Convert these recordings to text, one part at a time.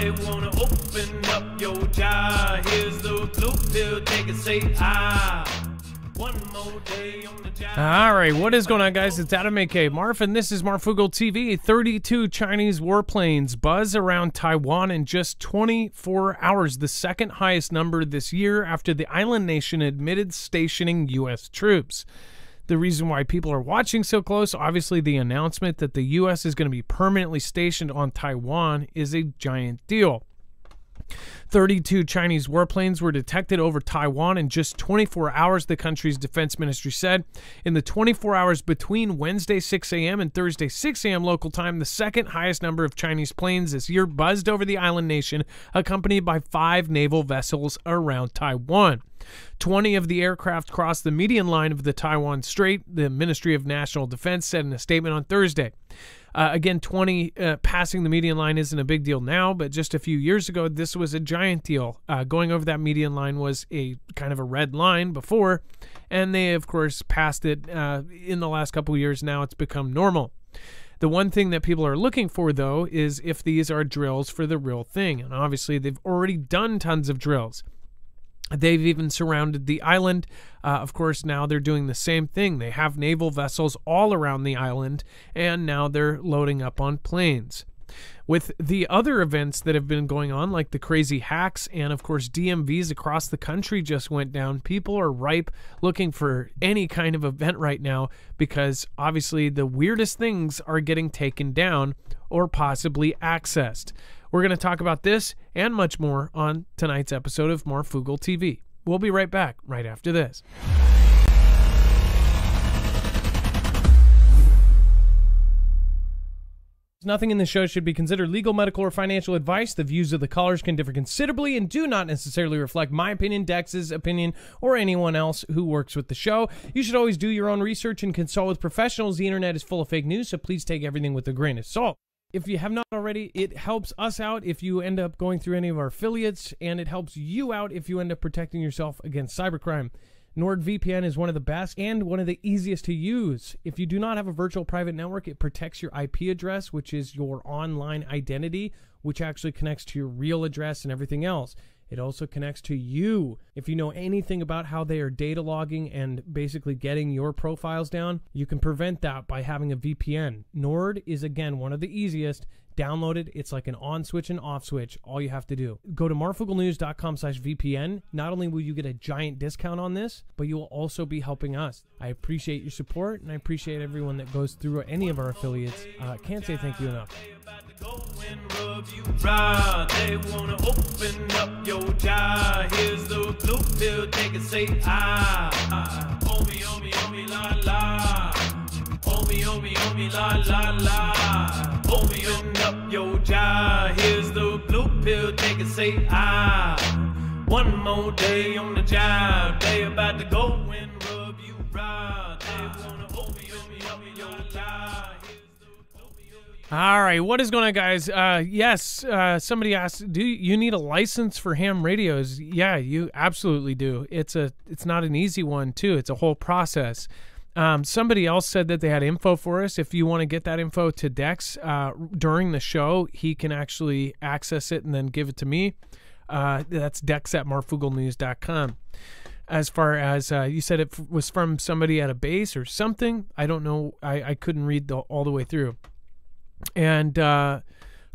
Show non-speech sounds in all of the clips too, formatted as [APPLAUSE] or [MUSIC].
They wanna open up your. Here's the blue pill, take it, say ah. All right, what is going on, guys? It's Adam AK Marf, and this is Marfoogle TV. 32 Chinese warplanes buzz around Taiwan in just 24 hours, the second highest number this year after the island nation admitted stationing U.S. troops. The reason why people are watching so close, obviously, the announcement that the U.S. is going to be permanently stationed on Taiwan is a giant deal. 32 Chinese warplanes were detected over Taiwan in just 24 hours, the country's defense ministry said. In the 24 hours between Wednesday 6 a.m. and Thursday 6 a.m. local time, the second highest number of Chinese planes this year buzzed over the island nation, accompanied by five naval vessels around Taiwan. 20 of the aircraft crossed the median line of the Taiwan Strait, the Ministry of National Defense said in a statement on Thursday. Uh, again, 20 uh, passing the median line isn't a big deal now, but just a few years ago, this was a giant deal. Uh, going over that median line was a kind of a red line before, and they, of course, passed it uh, in the last couple years. Now it's become normal. The one thing that people are looking for, though, is if these are drills for the real thing. And obviously, they've already done tons of drills. They've even surrounded the island. Uh, of course, now they're doing the same thing. They have naval vessels all around the island, and now they're loading up on planes. With the other events that have been going on, like the crazy hacks and, of course, DMVs across the country just went down, people are ripe looking for any kind of event right now because obviously the weirdest things are getting taken down or possibly accessed. We're going to talk about this and much more on tonight's episode of Marfoogle TV. We'll be right back right after this. Nothing in the show should be considered legal, medical, or financial advice. The views of the callers can differ considerably and do not necessarily reflect my opinion, Dex's opinion, or anyone else who works with the show. You should always do your own research and consult with professionals. The internet is full of fake news, so please take everything with a grain of salt. If you have not already, it helps us out if you end up going through any of our affiliates, and it helps you out if you end up protecting yourself against cybercrime. NordVPN is one of the best and one of the easiest to use. If you do not have a virtual private network, it protects your IP address, which is your online identity, which actually connects to your real address and everything else. It also connects to you. If you know anything about how they are data logging and basically getting your profiles down, you can prevent that by having a VPN. Nord is again one of the easiest. Download it. It's like an on switch and off switch. All you have to do. Go to marfooglenews.com slash VPN. Not only will you get a giant discount on this, but you will also be helping us. I appreciate your support and I appreciate everyone that goes through any of our affiliates. Uh, can't say thank you enough. They wanna open up your. Here's the blue pill, take it, say ah. ah. Me, la la. Oh oh oh la la. Open up your. Here's the blue pill, take it, say ah. One more day on the job. They about to go and rub you. They wanna your pill. All right, what is going on, guys? Uh, yes, uh, somebody asked, do you need a license for ham radios? Yeah, you absolutely do. It's a, it's not an easy one too. It's a whole process. Um, somebody else said that they had info for us. If you want to get that info to Dex uh, during the show, he can actually access it and then give it to me. Uh, that's Dex at marfooglenews.com. As far as uh, you said, it was from somebody at a base or something. I don't know. I, I couldn't read the, all the way through. And uh,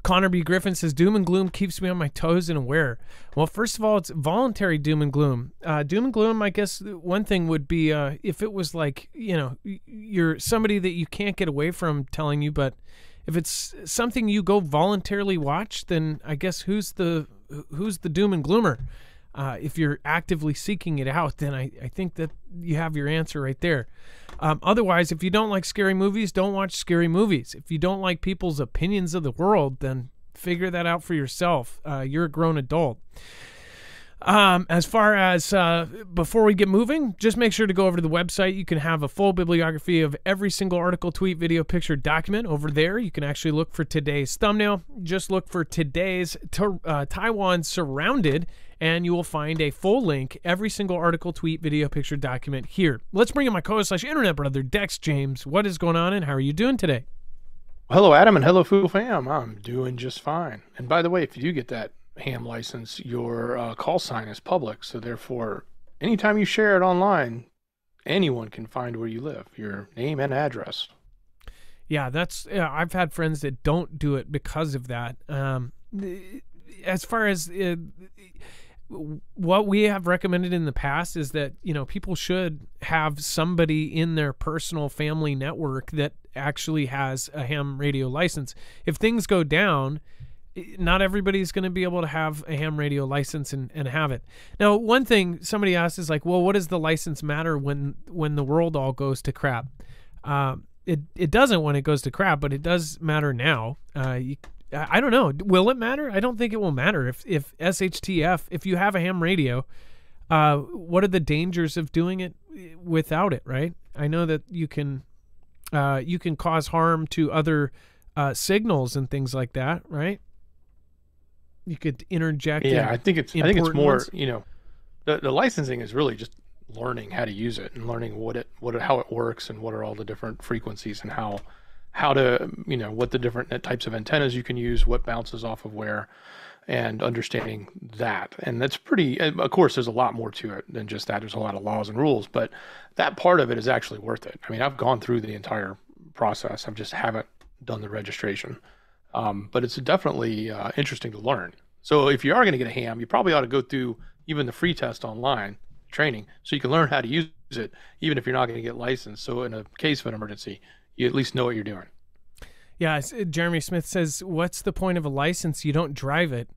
Connor B. Griffin says, Doom and gloom keeps me on my toes and aware. Well, first of all, it's voluntary doom and gloom. Uh, doom and gloom, I guess one thing would be uh, if it was like, you know, you're somebody that you can't get away from telling you, but if it's something you go voluntarily watch, then I guess who's the who's the doom and gloomer? Uh, if you're actively seeking it out, then I, I think that you have your answer right there. Um, otherwise, if you don't like scary movies, don't watch scary movies. If you don't like people's opinions of the world, then figure that out for yourself. Uh, you're a grown adult. Um, as far as uh, before we get moving, just make sure to go over to the website. You can have a full bibliography of every single article, tweet, video, picture, document over there. You can actually look for today's thumbnail. Just look for today's uh, Taiwan surrounded, and you will find a full link, every single article, tweet, video, picture, document here. Let's bring in my co-host slash internet brother, Dex James. What is going on, and how are you doing today? Hello, Adam, and hello, Foogle fam. I'm doing just fine. And by the way, if you do get that ham license, your uh, call sign is public, so therefore, anytime you share it online, anyone can find where you live, your name and address. Yeah, that's. Yeah, I've had friends that don't do it because of that. Um, as far as uh, what we have recommended in the past is that you know people should have somebody in their personal family network that actually has a ham radio license. If things go down, not everybody's going to be able to have a ham radio license and, and have it. Now, one thing somebody asked is like, well, what does the license matter when when the world all goes to crap? Uh, it it doesn't when it goes to crap, but it does matter now. Uh, you, I don't know. Will it matter? I don't think it will matter if if SHTF if you have a ham radio. Uh, what are the dangers of doing it without it? Right. I know that you can uh, you can cause harm to other uh, signals and things like that. Right. You could interject. Yeah, I think it's I think it's more ones. you know, the the licensing is really just learning how to use it and learning what it what it, how it works and what are all the different frequencies and how how to you know what the different types of antennas you can use, what bounces off of where, and understanding that. And that's pretty. Of course, there's a lot more to it than just that. There's a lot of laws and rules, but that part of it is actually worth it. I mean, I've gone through the entire process. I just haven't done the registration. Um, but it's definitely uh, interesting to learn. So if you are going to get a ham, you probably ought to go through even the free test online training so you can learn how to use it, even if you're not going to get licensed. So in a case of an emergency, you at least know what you're doing. Yeah, Jeremy Smith says, "What's the point of a license? You don't drive it."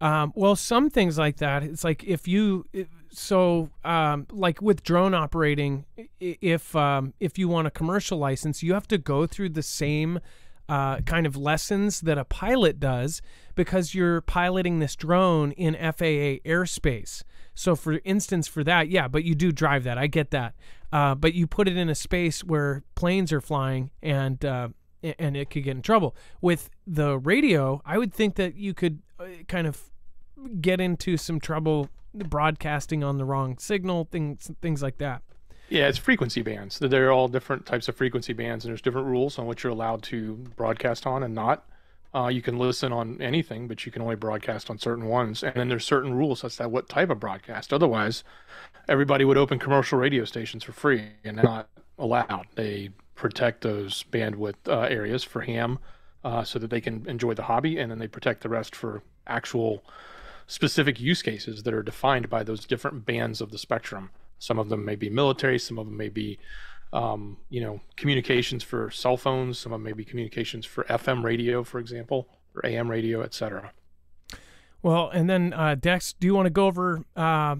Um, well, some things like that. It's like if you, so um, like with drone operating, if um, if you want a commercial license, you have to go through the same uh, kind of lessons that a pilot does because you're piloting this drone in FAA airspace. So, for instance, for that, yeah, but you do drive that. I get that. Uh, but you put it in a space where planes are flying and uh, and it could get in trouble. With the radio, I would think that you could uh, kind of get into some trouble broadcasting on the wrong signal, things things like that. Yeah, it's frequency bands. They're all different types of frequency bands, and there's different rules on what you're allowed to broadcast on and not. Uh, you can listen on anything, but you can only broadcast on certain ones. And then there's certain rules as to what type of broadcast. Otherwise, everybody would open commercial radio stations for free, and not allowed. They protect those bandwidth uh, areas for ham, uh, so that they can enjoy the hobby, and then they protect the rest for actual specific use cases that are defined by those different bands of the spectrum. Some of them may be military, some of them may be, um, you know, communications for cell phones, some of them may be communications for FM radio, for example, or AM radio, etc. Well, and then uh, Dex, do you want to go over? Uh,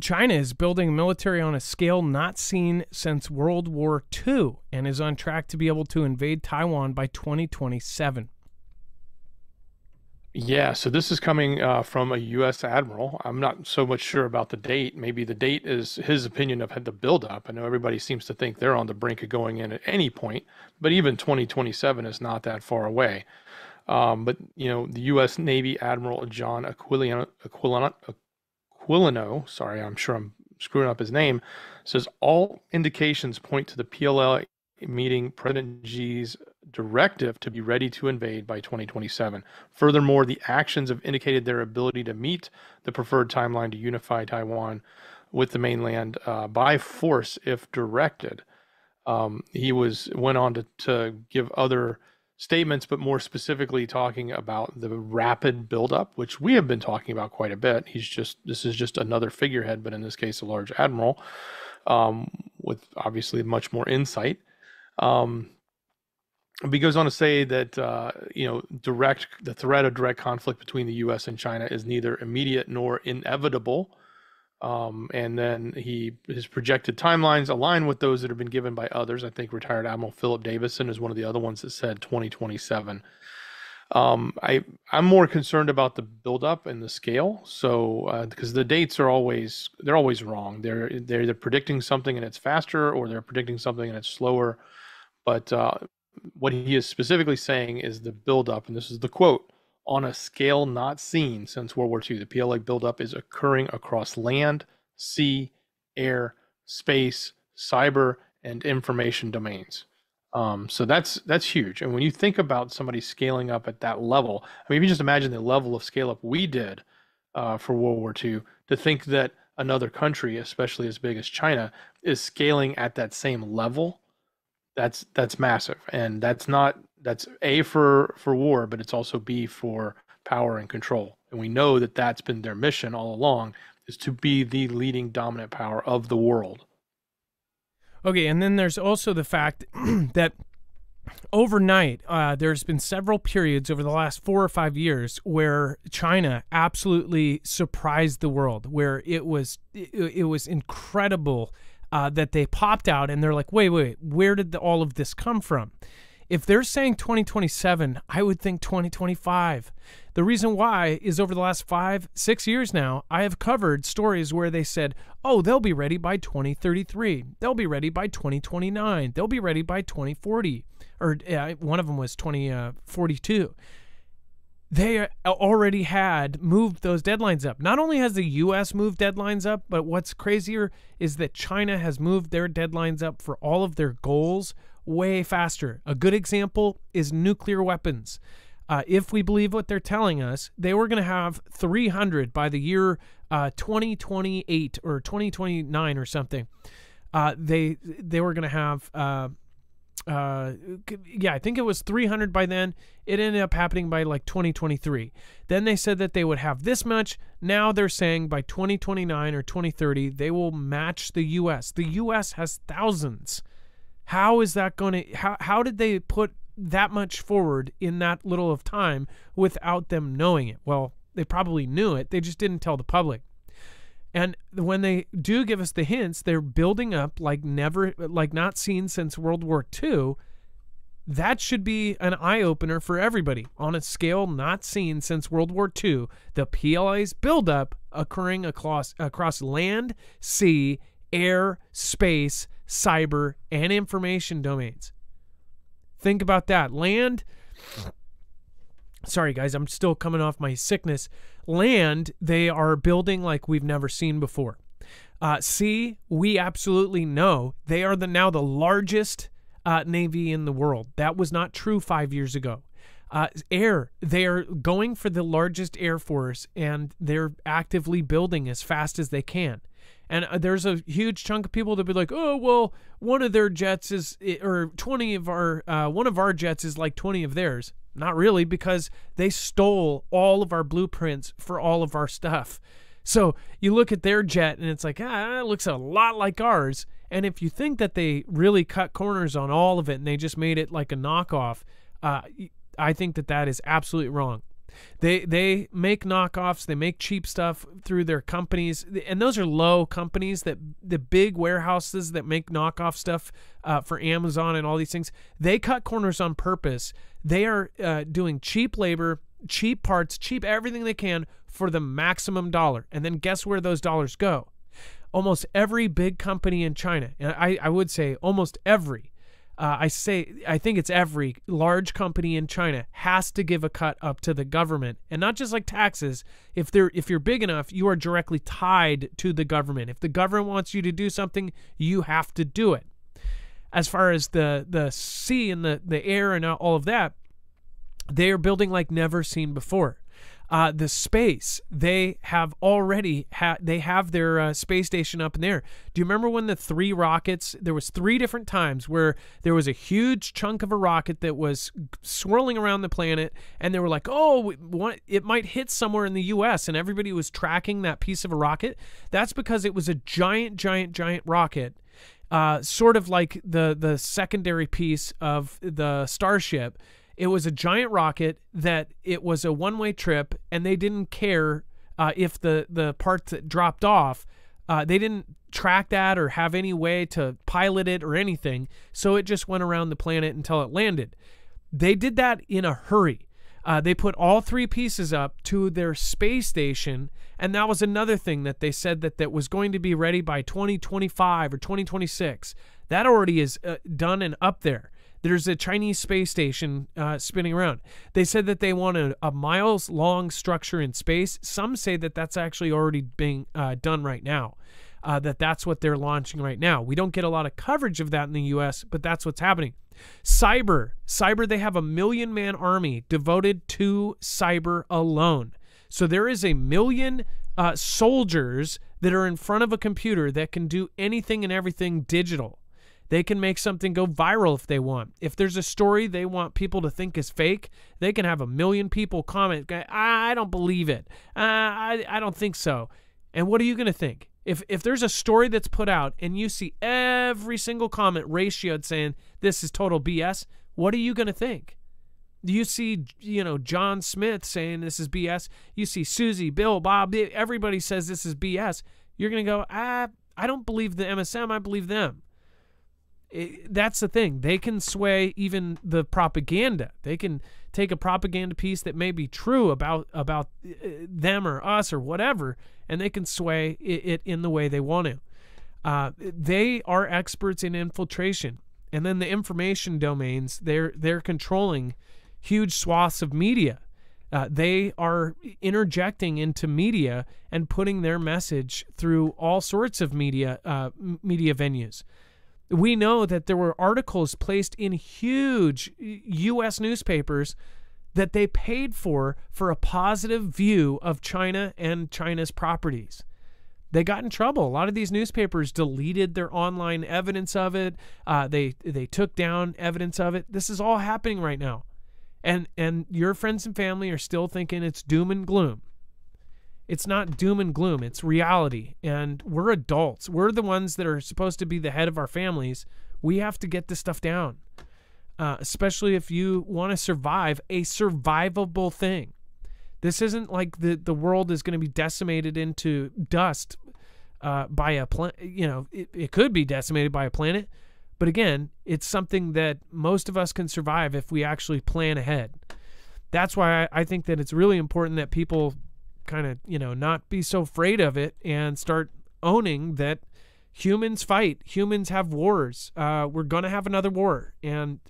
China is building military on a scale not seen since World War II and is on track to be able to invade Taiwan by 2027. Yeah, so this is coming uh, from a U.S. admiral. I'm not so much sure about the date. Maybe the date is his opinion of the buildup. I know everybody seems to think they're on the brink of going in at any point, but even 2027 is not that far away. Um, but you know, the U.S. Navy Admiral John Aquilino, Aquilino, Aquilino, sorry, I'm sure I'm screwing up his name, says all indications point to the PLA meeting President Xi's directive to be ready to invade by 2027. Furthermore, the actions have indicated their ability to meet the preferred timeline to unify Taiwan with the mainland uh, by force if directed. Um, he was went on to, to give other statements, but more specifically talking about the rapid buildup, which we have been talking about quite a bit. He's just this is just another figurehead, but in this case, a large admiral um, with obviously much more insight. Um, he goes on to say that uh, you know direct the threat of direct conflict between the U.S. and China is neither immediate nor inevitable. Um, and then he his projected timelines align with those that have been given by others. I think retired Admiral Philip Davidson is one of the other ones that said 2027. Um, I I'm more concerned about the buildup and the scale. So because the dates are always they're always wrong. They're they're either predicting something and it's faster, or they're predicting something and it's slower. But uh, what he is specifically saying is the buildup, and this is the quote on a scale not seen since World War II. The PLA buildup is occurring across land, sea, air, space, cyber, and information domains. Um, so that's that's huge. And when you think about somebody scaling up at that level, I mean, if you just imagine the level of scale up we did uh, for World War II, to think that another country, especially as big as China, is scaling at that same level, that's that's massive. And that's not that's a for for war, but it's also b for power and control. And we know that that's been their mission all along is to be the leading dominant power of the world. Okay, and then there's also the fact [CLEARS THROAT] that overnight, uh, there's been several periods over the last four or five years where China absolutely surprised the world, where it was it, it was incredible uh, that they popped out, and they're like, wait, wait, where did the, all of this come from? If they're saying 2027, I would think 2025. The reason why is over the last five, six years now, I have covered stories where they said, oh, they'll be ready by 2033. They'll be ready by 2029. They'll be ready by 2040. Or uh, one of them was 2042. Uh, they uh, already had moved those deadlines up. Not only has the US moved deadlines up, but what's crazier is that China has moved their deadlines up for all of their goals way faster. A good example is nuclear weapons. Uh, if we believe what they're telling us, they were going to have 300 by the year uh, 2028 or 2029 or something. Uh, they they were going to have, uh, yeah, I think it was 300 by then. It ended up happening by like 2023. Then they said that they would have this much. Now they're saying by 2029 or 2030 they will match the U.S. The U.S. has thousands. How is that going to how how did they put that much forward in that little of time without them knowing it? Well, they probably knew it. They just didn't tell the public. And when they do give us the hints, they're building up like never like not seen since World War II. That should be an eye opener for everybody on a scale not seen since World War II. The PLA's buildup occurring across across land, sea, air, space, cyber, and information domains. Think about that. Land, sorry guys, I'm still coming off my sickness. Land, they are building like we've never seen before. Uh, sea, we absolutely know they are the now the largest uh, navy in the world. That was not true five years ago. Uh, air, they are going for the largest air force and they're actively building as fast as they can. And uh, there's a huge chunk of people that be like, oh, well, one of their jets is, or 20 of our, uh, one of our jets is like 20 of theirs. Not really, because they stole all of our blueprints for all of our stuff. So you look at their jet and it's like, ah, it looks a lot like ours. And if you think that they really cut corners on all of it and they just made it like a knockoff, uh, I think that that is absolutely wrong. They they make knockoffs, they make cheap stuff through their companies, and those are low companies. That the big warehouses that make knockoff stuff uh, for Amazon and all these things, they cut corners on purpose. They are uh, doing cheap labor, cheap parts, cheap everything they can for the maximum dollar, and then guess where those dollars go? Almost every big company in China, and I, I would say almost every uh, I say I think it's every large company in China has to give a cut up to the government, and not just like taxes. If they're if you're big enough, you are directly tied to the government. If the government wants you to do something, you have to do it. As far as the the sea and the the air and all of that, they are building like never seen before uh, the space. They have already had they have their uh, space station up in there. Do you remember when the three rockets there was three different times where there was a huge chunk of a rocket that was swirling around the planet and they were like oh it might hit somewhere in the us and everybody was tracking that piece of a rocket? That's because it was a giant giant giant rocket uh, sort of like the the secondary piece of the starship it was a giant rocket that it was a one way trip, and they didn't care uh, if the the parts that dropped off, uh, they didn't track that or have any way to pilot it or anything. So it just went around the planet until it landed. They did that in a hurry. Uh, they put all three pieces up to their space station, and that was another thing that they said that that was going to be ready by 2025 or 2026. That already is uh, done and up there there's a Chinese space station uh, spinning around. They said that they want a, a, miles long structure in space. Some say that that's actually already being uh, done right now. uh, that that's what they're launching right now. We don't get a lot of coverage of that in the U.S., but that's what's happening. Cyber, cyber, they have a million man army devoted to cyber alone. So there is a million uh, soldiers that are in front of a computer that can do anything and everything digital. They can make something go viral if they want. If there's a story they want people to think is fake, they can have a million people comment, I don't believe it. Uh, I, I don't think so. And what are you going to think? If, if there's a story that's put out and you see every single comment ratioed saying this is total BS, what are you going to think? You see, you know, John Smith saying this is BS. You see Susie, Bill, Bob, everybody says this is BS. You're going to go, ah, I don't believe the MSM. I believe them it, that's the thing. They can sway even the propaganda. They can take a propaganda piece that may be true about about uh, them or us or whatever, and they can sway it, it in the way they want to. Uh, they are experts in infiltration, and then the information domains. They're they're controlling huge swaths of media. Uh, they are interjecting into media and putting their message through all sorts of media uh, media venues we know that there were articles placed in huge U.S. newspapers that they paid for for a positive view of China and China's properties. They got in trouble. A lot of these newspapers deleted their online evidence of it. Uh, they they took down evidence of it. This is all happening right now, and and your friends and family are still thinking it's doom and gloom it's not doom and gloom it's reality. And we're adults. We're the ones that are supposed to be the head of our families. We have to get this stuff down. Uh, especially if you want to survive a survivable thing. This isn't like the, the world is going to be decimated into dust uh, by a planet you know it, it could be decimated by a planet but again it's something that most of us can survive if we actually plan ahead. That's why I, I think that it's really important that people kind of, you know, not be so afraid of it and start owning that humans fight, humans have wars. Uh, we're going to have another war. And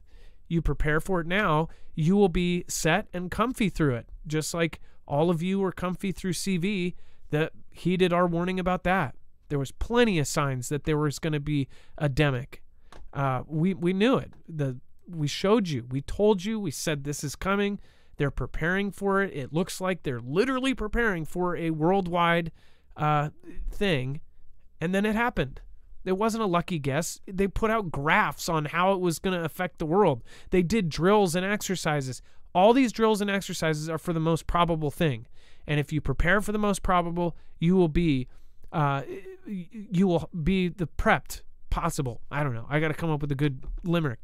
you prepare for it now, you will be set and comfy through it. Just like all of you were comfy through CV that heeded our warning about that. There was plenty of signs that there was going to be a demic. Uh, we we knew it. The we showed you. We told you. We said this is coming. They're preparing for it. It looks like they're literally preparing for a worldwide uh, thing. And then it happened. It wasn't a lucky guess. They put out graphs on how it was going to affect the world. They did drills and exercises. All these drills and exercises are for the most probable thing. And if you prepare for the most probable, you will be uh, you will be the prepped possible. I don't know. I got to come up with a good limerick.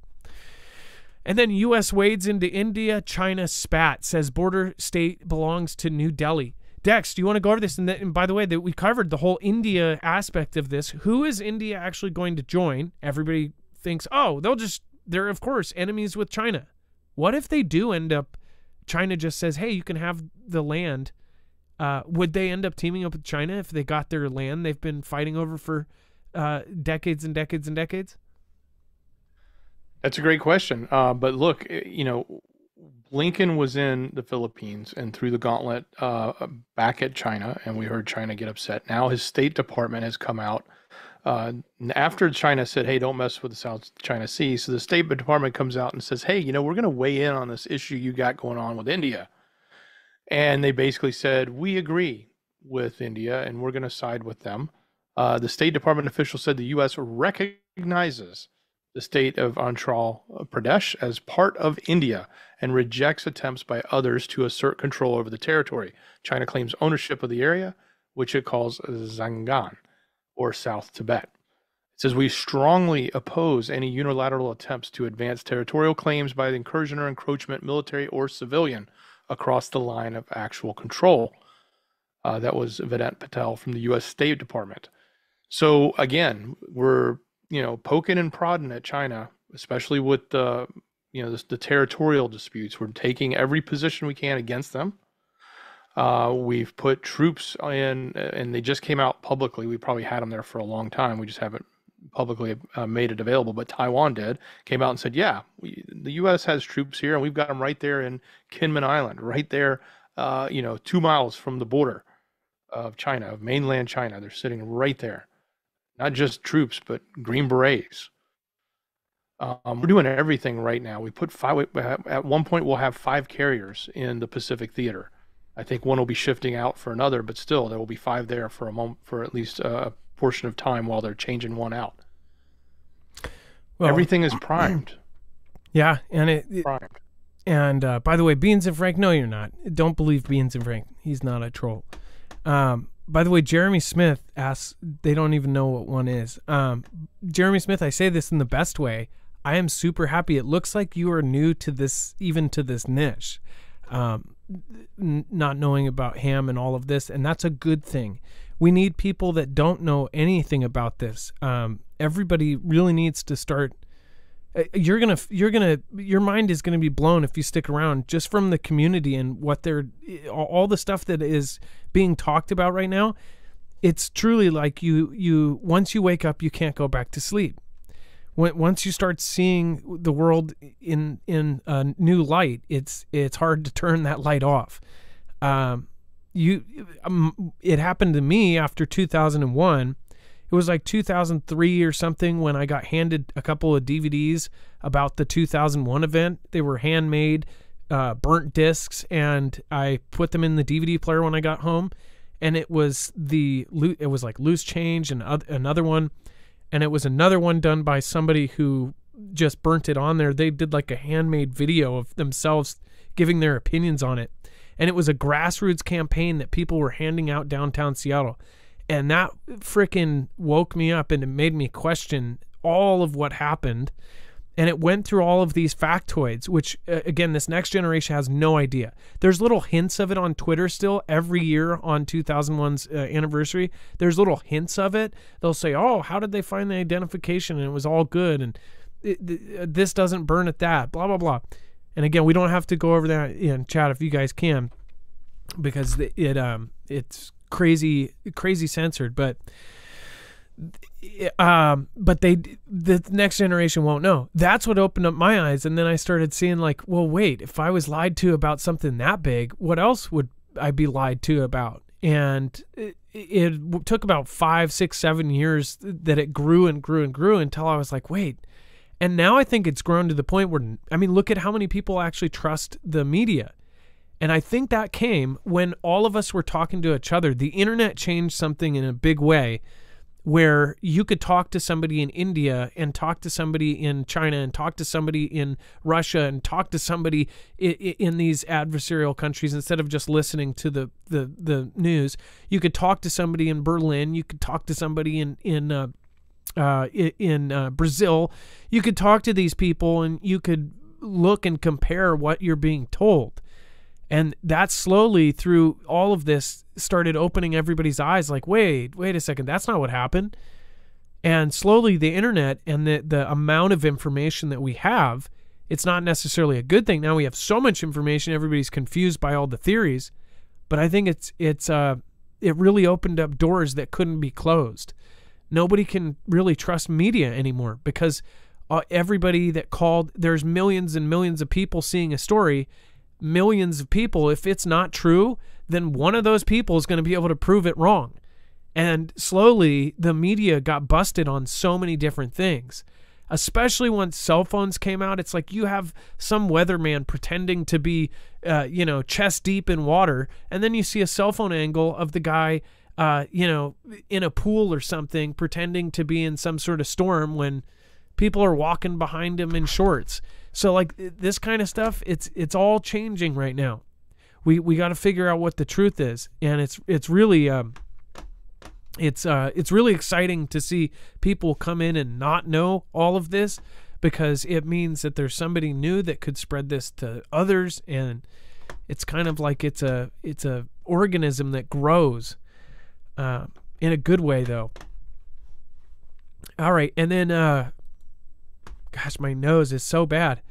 And then U.S. wades into India. China spat, says border state belongs to New Delhi. Dex, do you want to go over this? And, and by the way, that we covered the whole India aspect of this. Who is India actually going to join? Everybody thinks, oh, they'll just, they're, of course, enemies with China. What if they do end up, China just says, hey, you can have the land. Uh, would they end up teaming up with China if they got their land they've been fighting over for uh, decades and decades and decades? That's a great question. Uh, but look, eh, you know, Lincoln was in the Philippines and threw the gauntlet uh, back at China, and we heard China get upset. Now his State Department has come out uh, after China said, "Hey, don't mess with the South China Sea." So the State Department comes out and says, "Hey, you know, we're going to weigh in on this issue you got going on with India," and they basically said, "We agree with India, and we're going to side with them." Uh, the State Department official said the U.S. recognizes the state of Arunachal Pradesh as part of India and rejects attempts by others to assert control over the territory. China claims ownership of the area, which it calls Zangnan or South Tibet. It says we strongly oppose any unilateral attempts to advance territorial claims by incursion or encroachment, military or civilian, across the line of actual control. Uh, that was Vedant Patel from the U.S. State Department. So again, we're you know, poking and prodding at China, especially with the, you know, the, the territorial disputes. We're taking every position we can against them. Uh, we've put troops in, and they just came out publicly. We probably had them there for a long time. We just haven't publicly uh, made it available. But Taiwan did came out and said, "Yeah, we, the U.S. has troops here, and we've got them right there in Kinmen Island, right there, uh, you know, two miles from the border of China, of mainland China. They're sitting right there." Not just troops, but Green Berets. Um, we're doing everything right now. We put five. At one point, we'll have five carriers in the Pacific Theater. I think one will be shifting out for another, but still, there will be five there for a moment, for at least a portion of time while they're changing one out. Well, everything is primed. [CLEARS THROAT] Yeah, and it, it primed. And uh, by the way, Beans and Frank, no, you're not. Don't believe Beans and Frank. He's not a troll. Um, by the way, Jeremy Smith asks, they don't even know what one is. Um, Jeremy Smith, I say this in the best way. I am super happy. It looks like you are new to this, even to this niche, um, n- not knowing about ham and all of this, and that's a good thing. We need people that don't know anything about this. Um, everybody really needs to start you're gonna you're gonna your mind is gonna be blown if you stick around just from the community and what they're all the stuff that is being talked about right now. It's truly like you you once you wake up you can't go back to sleep. When, once you start seeing the world in in a new light it's it's hard to turn that light off. Um you um, it happened to me after 2001 it was like 2003 or something when I got handed a couple of DVDs about the 2001 event. They were handmade, uh, burnt discs, and I put them in the DVD player when I got home. And it was the it was like loose change and another one, and it was another one done by somebody who just burnt it on there. They did like a handmade video of themselves giving their opinions on it. And it was a grassroots campaign that people were handing out downtown Seattle. And that freaking woke me up and it made me question all of what happened. And it went through all of these factoids, which, uh, again, this next generation has no idea. There's little hints of it on Twitter still every year on 2001's uh, anniversary. There's little hints of it. They'll say, oh, how did they find the identification? And it was all good. And it, uh, this doesn't burn at that, blah, blah, blah. And again, we don't have to go over that in chat if you guys can, because it um it's crazy crazy censored but um but they the next generation won't know. That's what opened up my eyes and then i started seeing like well wait if i was lied to about something that big what else would i be lied to about? And it, it took about five six seven years that it grew and grew and grew until i was like wait. And now i think it's grown to the point where i mean look at how many people actually trust the media and I think that came when all of us were talking to each other. The internet changed something in a big way where you could talk to somebody in India and talk to somebody in China and talk to somebody in Russia and talk to somebody in, these adversarial countries instead of just listening to the, the, the news. You could talk to somebody in Berlin. You could talk to somebody in, in, uh, uh, in uh, Brazil. You could talk to these people and you could look and compare what you're being told. And that slowly through all of this started opening everybody's eyes like, wait, wait a second, that's not what happened. And slowly the internet and the, the amount of information that we have, it's not necessarily a good thing. Now we have so much information, everybody's confused by all the theories. But I think it's it's uh it really opened up doors that couldn't be closed. Nobody can really trust media anymore because uh, everybody that called there's millions and millions of people seeing a story millions of people, if it's not true, then one of those people is going to be able to prove it wrong. And slowly, the media got busted on so many different things. Especially once cell phones came out, it's like you have some weatherman pretending to be, uh, you know, chest deep in water, and then you see a cell phone angle of the guy, uh, you know, in a pool or something, pretending to be in some sort of storm when people are walking behind him in shorts. So like this kind of stuff, it's it's all changing right now. We we got to figure out what the truth is, and it's it's really um, it's uh it's really exciting to see people come in and not know all of this because it means that there's somebody new that could spread this to others and it's kind of like it's a it's a organism that grows uh, in a good way though all right and then uh Gosh, my nose is so bad.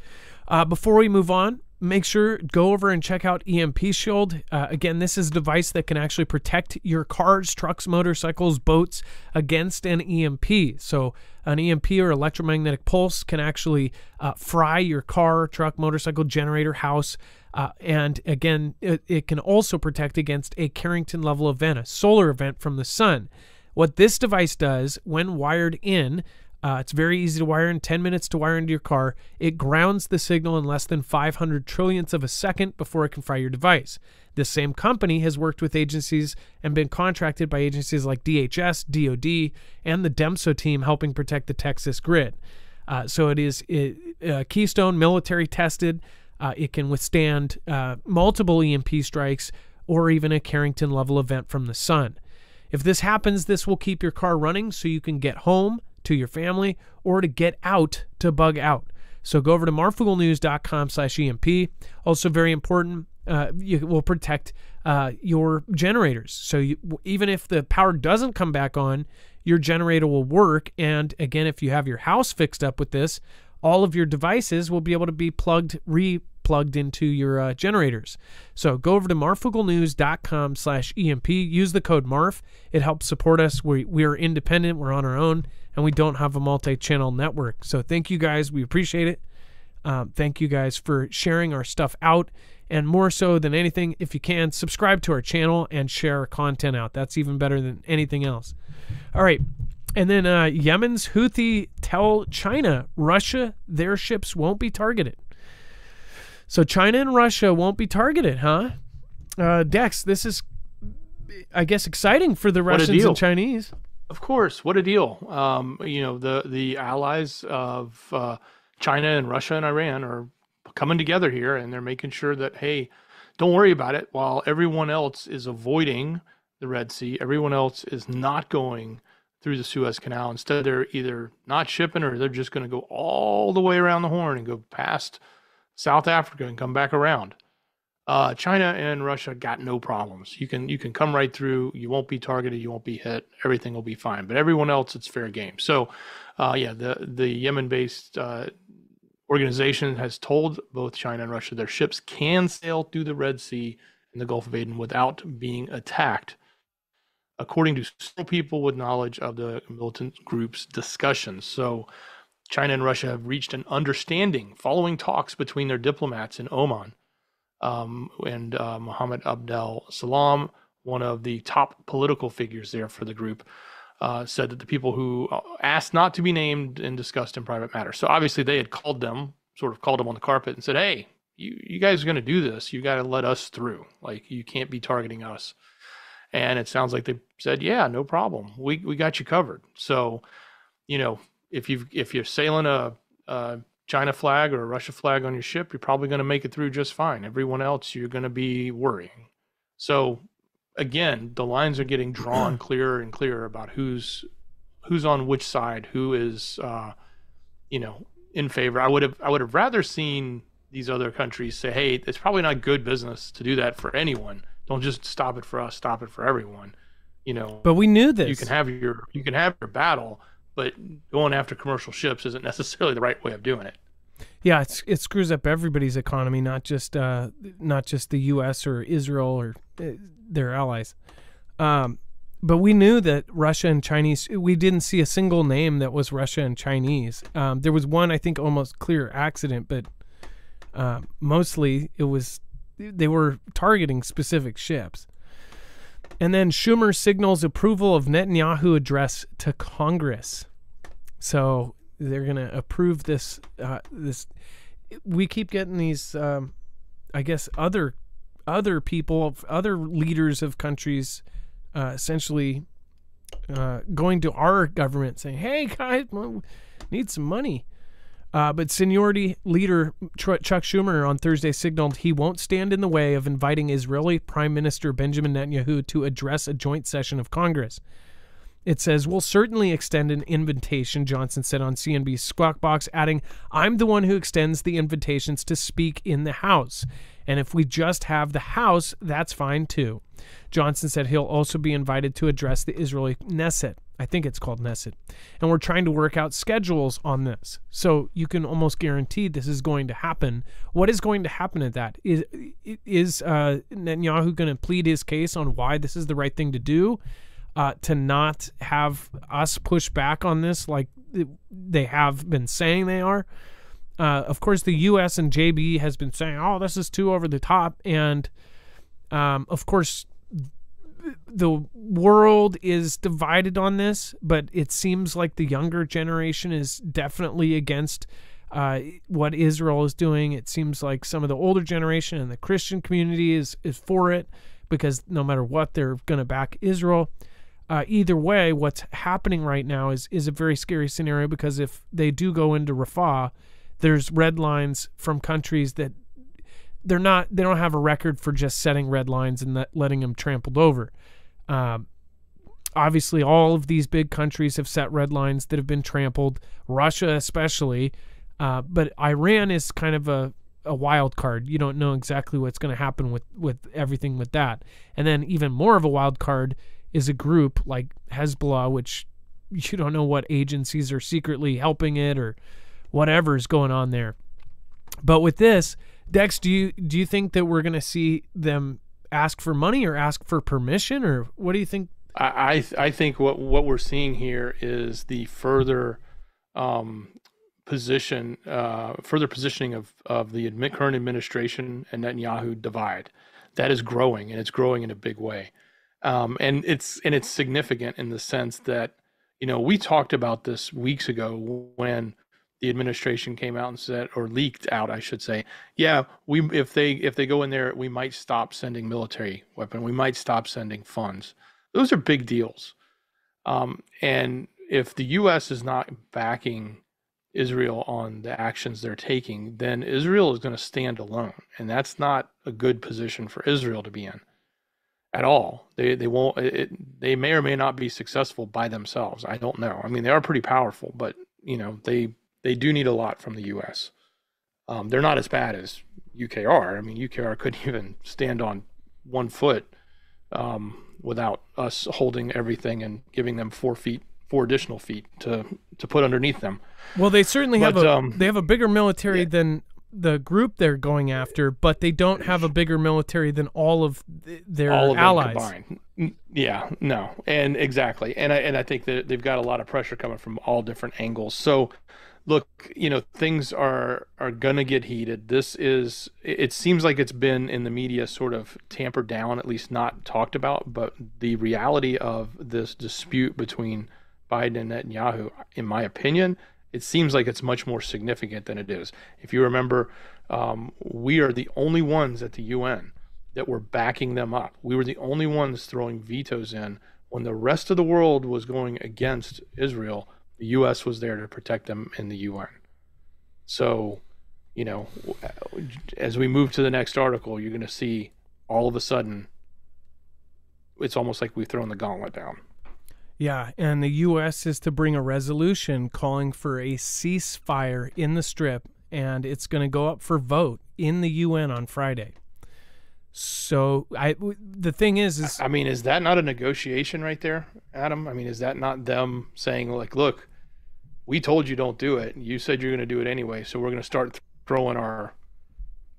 Uh, before we move on, make sure go over and check out EMP Shield. Uh, again, this is a device that can actually protect your cars, trucks, motorcycles, boats against an EMP. So, an EMP or electromagnetic pulse can actually uh, fry your car, truck, motorcycle, generator, house. Uh, and again, it, it can also protect against a Carrington level event, a solar event from the sun. What this device does when wired in, uh, it's very easy to wire in 10 minutes to wire into your car. It grounds the signal in less than 500 trillionths of a second before it can fry your device. This same company has worked with agencies and been contracted by agencies like DHS, DoD, and the DEMSO team helping protect the Texas grid. Uh, so it is it, uh, Keystone military tested. Uh, it can withstand uh, multiple EMP strikes or even a Carrington level event from the sun. If this happens, this will keep your car running so you can get home to your family or to get out to bug out. So go over to marfooglenews.com slash EMP. Also very important, uh, you will protect uh, your generators. So you, even if the power doesn't come back on, your generator will work. And again, if you have your house fixed up with this, all of your devices will be able to be plugged, re-plugged into your uh, generators. So go over to marfooglenews.com slash EMP. Use the code MARF. It helps support us. We, we are independent. We're on our own. And we don't have a multi-channel network. So thank you guys. We appreciate it. Um, thank you guys for sharing our stuff out. And more so than anything, if you can, subscribe to our channel and share our content out. That's even better than anything else. All right. And then uh, Yemen's Houthi tell China Russia their ships won't be targeted. So China and Russia won't be targeted, huh? Uh, Dex, this is, I guess, exciting for the Russians and Chinese. Of course, what a deal! Um, you know, the the allies of uh, China and Russia and Iran are coming together here, and they're making sure that hey, don't worry about it. While everyone else is avoiding the Red Sea, everyone else is not going through the Suez Canal. Instead, they're either not shipping or they're just going to go all the way around the Horn and go past South Africa and come back around. Uh, China and Russia got no problems. You can you can come right through. You won't be targeted. You won't be hit. Everything will be fine. But everyone else, it's fair game. So, uh, yeah, the the Yemen-based uh, organization has told both China and Russia their ships can sail through the Red Sea and the Gulf of Aden without being attacked, according to several people with knowledge of the militant group's discussions. So, China and Russia have reached an understanding following talks between their diplomats in Oman um, and uh, Mohammed Abdel Salam, one of the top political figures there for the group, uh, said that the people who uh, asked not to be named and discussed in private matters. So obviously they had called them, sort of called them on the carpet and said, "Hey, you you guys are going to do this. You got to let us through. Like you can't be targeting us." And it sounds like they said, "Yeah, no problem. We we got you covered." So, you know, if you if you're sailing a, a China flag or a Russia flag on your ship, you're probably going to make it through just fine. Everyone else, you're going to be worrying. So again, the lines are getting drawn [CLEARS THROAT] clearer and clearer about who's who's on which side, who is, uh, you know, in favor. I would have I would have rather seen these other countries say, "Hey, it's probably not good business to do that for anyone. Don't just stop it for us, stop it for everyone." You know. But we knew this. You can have your you can have your battle, but going after commercial ships isn't necessarily the right way of doing it. Yeah, it screws up everybody's economy, not just uh, not just the U.S. or Israel or uh, their allies. Um, but we knew that Russia and Chinese. We didn't see a single name that was Russia and Chinese. Um, there was one, I think, almost clear accident, but uh, mostly it was they were targeting specific ships. And then Schumer signals approval of Netanyahu address to Congress. So they're going to approve this. Uh, this we keep getting these. Um, I guess other other people, other leaders of countries, uh, essentially uh, going to our government saying, "Hey guys, need some money." Uh, but seniority leader Chuck Schumer on Thursday signaled he won't stand in the way of inviting Israeli Prime Minister Benjamin Netanyahu to address a joint session of Congress. It says, We'll certainly extend an invitation, Johnson said on CNBC's Squawk Box, adding, I'm the one who extends the invitations to speak in the House. And if we just have the House, that's fine too. Johnson said he'll also be invited to address the Israeli Knesset. I think it's called Knesset. And we're trying to work out schedules on this. So you can almost guarantee this is going to happen. What is going to happen at that? Is, is uh, Netanyahu going to plead his case on why this is the right thing to do? Uh, to not have us push back on this like they have been saying they are. Uh, of course, the U.S. and JB has been saying, "Oh, this is too over the top," and um, of course, the world is divided on this, but it seems like the younger generation is definitely against uh, what Israel is doing. It seems like some of the older generation and the Christian community is is for it because no matter what, they're going to back Israel. Uh, either way, what's happening right now is is a very scary scenario because if they do go into Rafah, there's red lines from countries that they're not they don't have a record for just setting red lines and let, letting them trampled over. Um, obviously, all of these big countries have set red lines that have been trampled. Russia, especially, uh, but Iran is kind of a a wild card. You don't know exactly what's going to happen with with everything with that. And then even more of a wild card is a group like Hezbollah, which you don't know what agencies are secretly helping it or whatever is going on there. But with this, Dex, do you do you think that we're going to see them ask for money or ask for permission, or what do you think? I I, I think what what we're seeing here is the further um, position, uh, further positioning of of the current administration and Netanyahu divide. That is growing, and it's growing in a big way um, and it's and it's significant in the sense that you know we talked about this weeks ago when the administration came out and said or leaked out i should say yeah we if they if they go in there we might stop sending military weapon we might stop sending funds. Those are big deals. Um, and if the us is not backing israel on the actions they're taking then israel is going to stand alone and that's not a good position for israel to be in at all. They they won't. It, they may or may not be successful by themselves. I don't know. I mean, they are pretty powerful, but you know they they do need a lot from the U.S. Um, they're not as bad as UKR. I mean, UKR couldn't [LAUGHS] even stand on one foot um, without us holding everything and giving them four feet, four additional feet to to put underneath them. Well, they certainly but, have a um, they have a bigger military yeah. than the group they're going after, but they don't have a bigger military than all of their all of allies. combined. Yeah, no, and exactly, and I and I think that they've got a lot of pressure coming from all different angles. So, look, you know, things are are gonna get heated. This is. It seems like it's been in the media sort of tampered down, at least not talked about. But the reality of this dispute between Biden and Netanyahu, in my opinion, it seems like it's much more significant than it is. If you remember, um, we are the only ones at the UN that were backing them up. We were the only ones throwing vetoes in when the rest of the world was going against Israel. The U.S. was there to protect them in the UN. So, you know, as we move to the next article, you're going to see all of a sudden it's almost like we've thrown the gauntlet down. Yeah, and the U.S. is to bring a resolution calling for a ceasefire in the Strip, and it's going to go up for vote in the UN on Friday. So I, the thing is, is I mean, is that not a negotiation right there, Adam? I mean, is that not them saying like, look, we told you don't do it. You said you're going to do it anyway, so we're going to start throwing our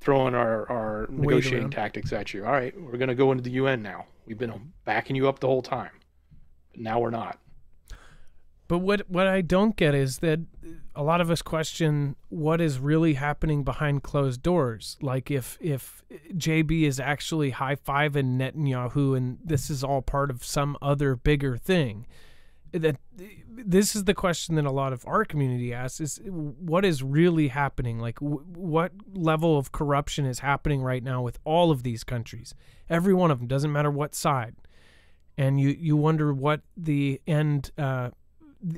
throwing our, our negotiating tactics at you. All right, we're going to go into the UN now. We've been backing you up the whole time now we're not. But what what I don't get is that a lot of us question what is really happening behind closed doors. Like if if JB is actually high fiving Netanyahu and this is all part of some other bigger thing. That this is the question that a lot of our community asks: is what is really happening? Like what level of corruption is happening right now with all of these countries? Every one of them doesn't matter what side and you you wonder what the end uh,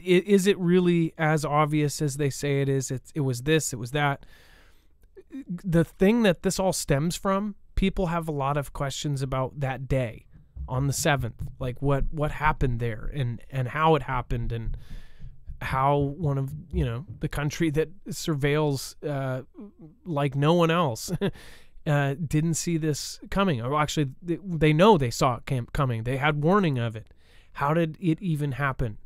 is it really as obvious as they say it is? It, it was this it was that. The thing that this all stems from people have a lot of questions about that day on the 7th like what what happened there and and how it happened and how one of you know the country that surveils uh, like no one else [LAUGHS] uh, didn't see this coming. Or actually, they know they saw it coming. They had warning of it. How did it even happen?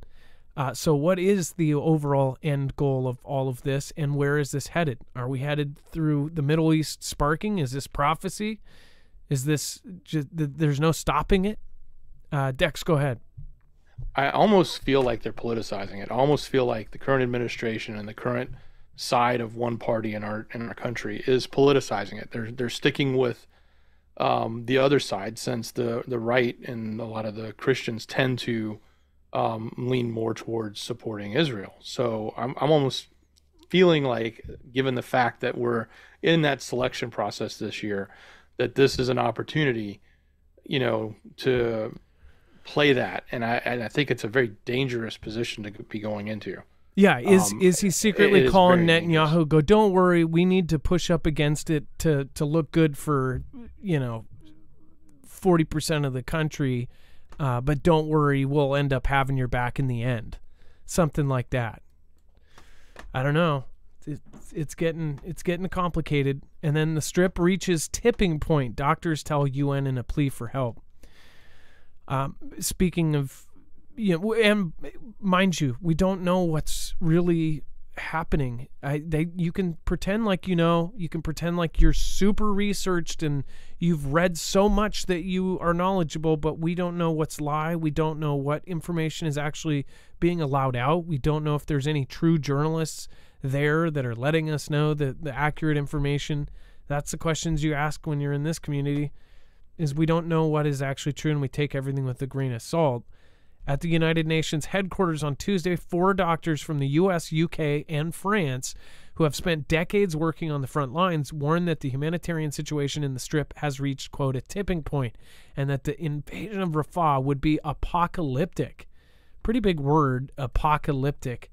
Uh, so, what is the overall end goal of all of this, and where is this headed? Are we headed through the Middle East sparking? Is this prophecy? Is this just there's no stopping it? Uh, Dex, go ahead. I almost feel like they're politicizing it. I almost feel like the current administration and the current side of one party in our in our country is politicizing it. They're they're sticking with um, the other side, since the the right and a lot of the Christians tend to um, lean more towards supporting Israel. So I'm I'm almost feeling like, given the fact that we're in that selection process this year, that this is an opportunity, you know, to play that, and I and I think it's a very dangerous position to be going into. Yeah, is Um, is he secretly is calling dangerous. Netanyahu? Go, don't worry, we need to push up against it to to look good for you know forty percent of the country, uh, but don't worry, we'll end up having your back in the end, something like that. I don't know. It's, it's getting it's getting complicated, and then the strip reaches tipping point. Doctors tell UN in a plea for help. Um, speaking of, you know, and mind you, we don't know what's really happening. I they you can pretend like you know, you can pretend like you're super researched and you've read so much that you are knowledgeable, but we don't know what's lie. We don't know what information is actually being allowed out. We don't know if there's any true journalists there that are letting us know the the accurate information. That's the questions you ask when you're in this community is we don't know what is actually true and we take everything with a grain of salt. At the United Nations headquarters on Tuesday, four doctors from the US, UK, and France who have spent decades working on the front lines warned that the humanitarian situation in the strip has reached, quote, a tipping point and that the invasion of Rafah would be apocalyptic. Pretty big word, apocalyptic.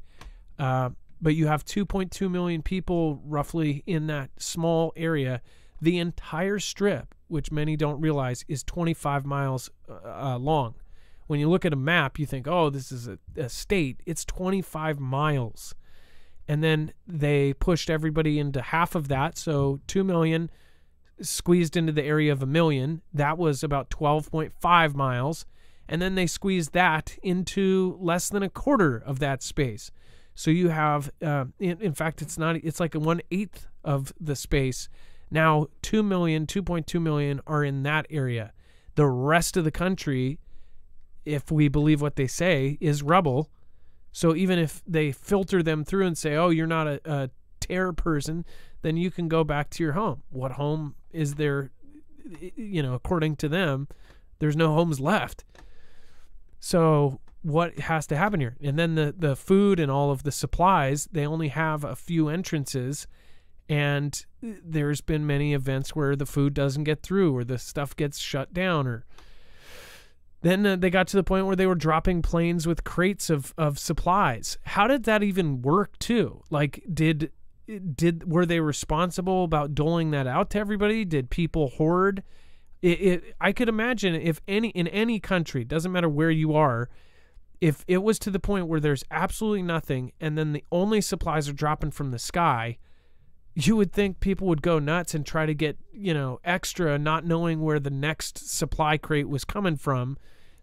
Uh, but you have 2.2 million people roughly in that small area. The entire strip, which many don't realize, is 25 miles uh, long. When you look at a map, you think, oh, this is a, a state. It's 25 miles. And then they pushed everybody into half of that. So 2 million squeezed into the area of a million. That was about 12.5 miles. And then they squeezed that into less than a quarter of that space. So you have, uh, in, in fact, it's not, it's like a one eighth of the space. Now, 2 million, 2.2 million are in that area. The rest of the country, if we believe what they say, is rubble. So even if they filter them through and say, oh, you're not a, a terror person, then you can go back to your home. What home is there? You know, according to them, there's no homes left. So what has to happen here? And then the the food and all of the supplies, they only have a few entrances and there's been many events where the food doesn't get through or the stuff gets shut down or then uh, they got to the point where they were dropping planes with crates of, of supplies. How did that even work too? Like did did were they responsible about doling that out to everybody? Did people hoard? It, it I could imagine if any in any country, doesn't matter where you are, if it was to the point where there's absolutely nothing and then the only supplies are dropping from the sky, you would think people would go nuts and try to get, you know, extra not knowing where the next supply crate was coming from,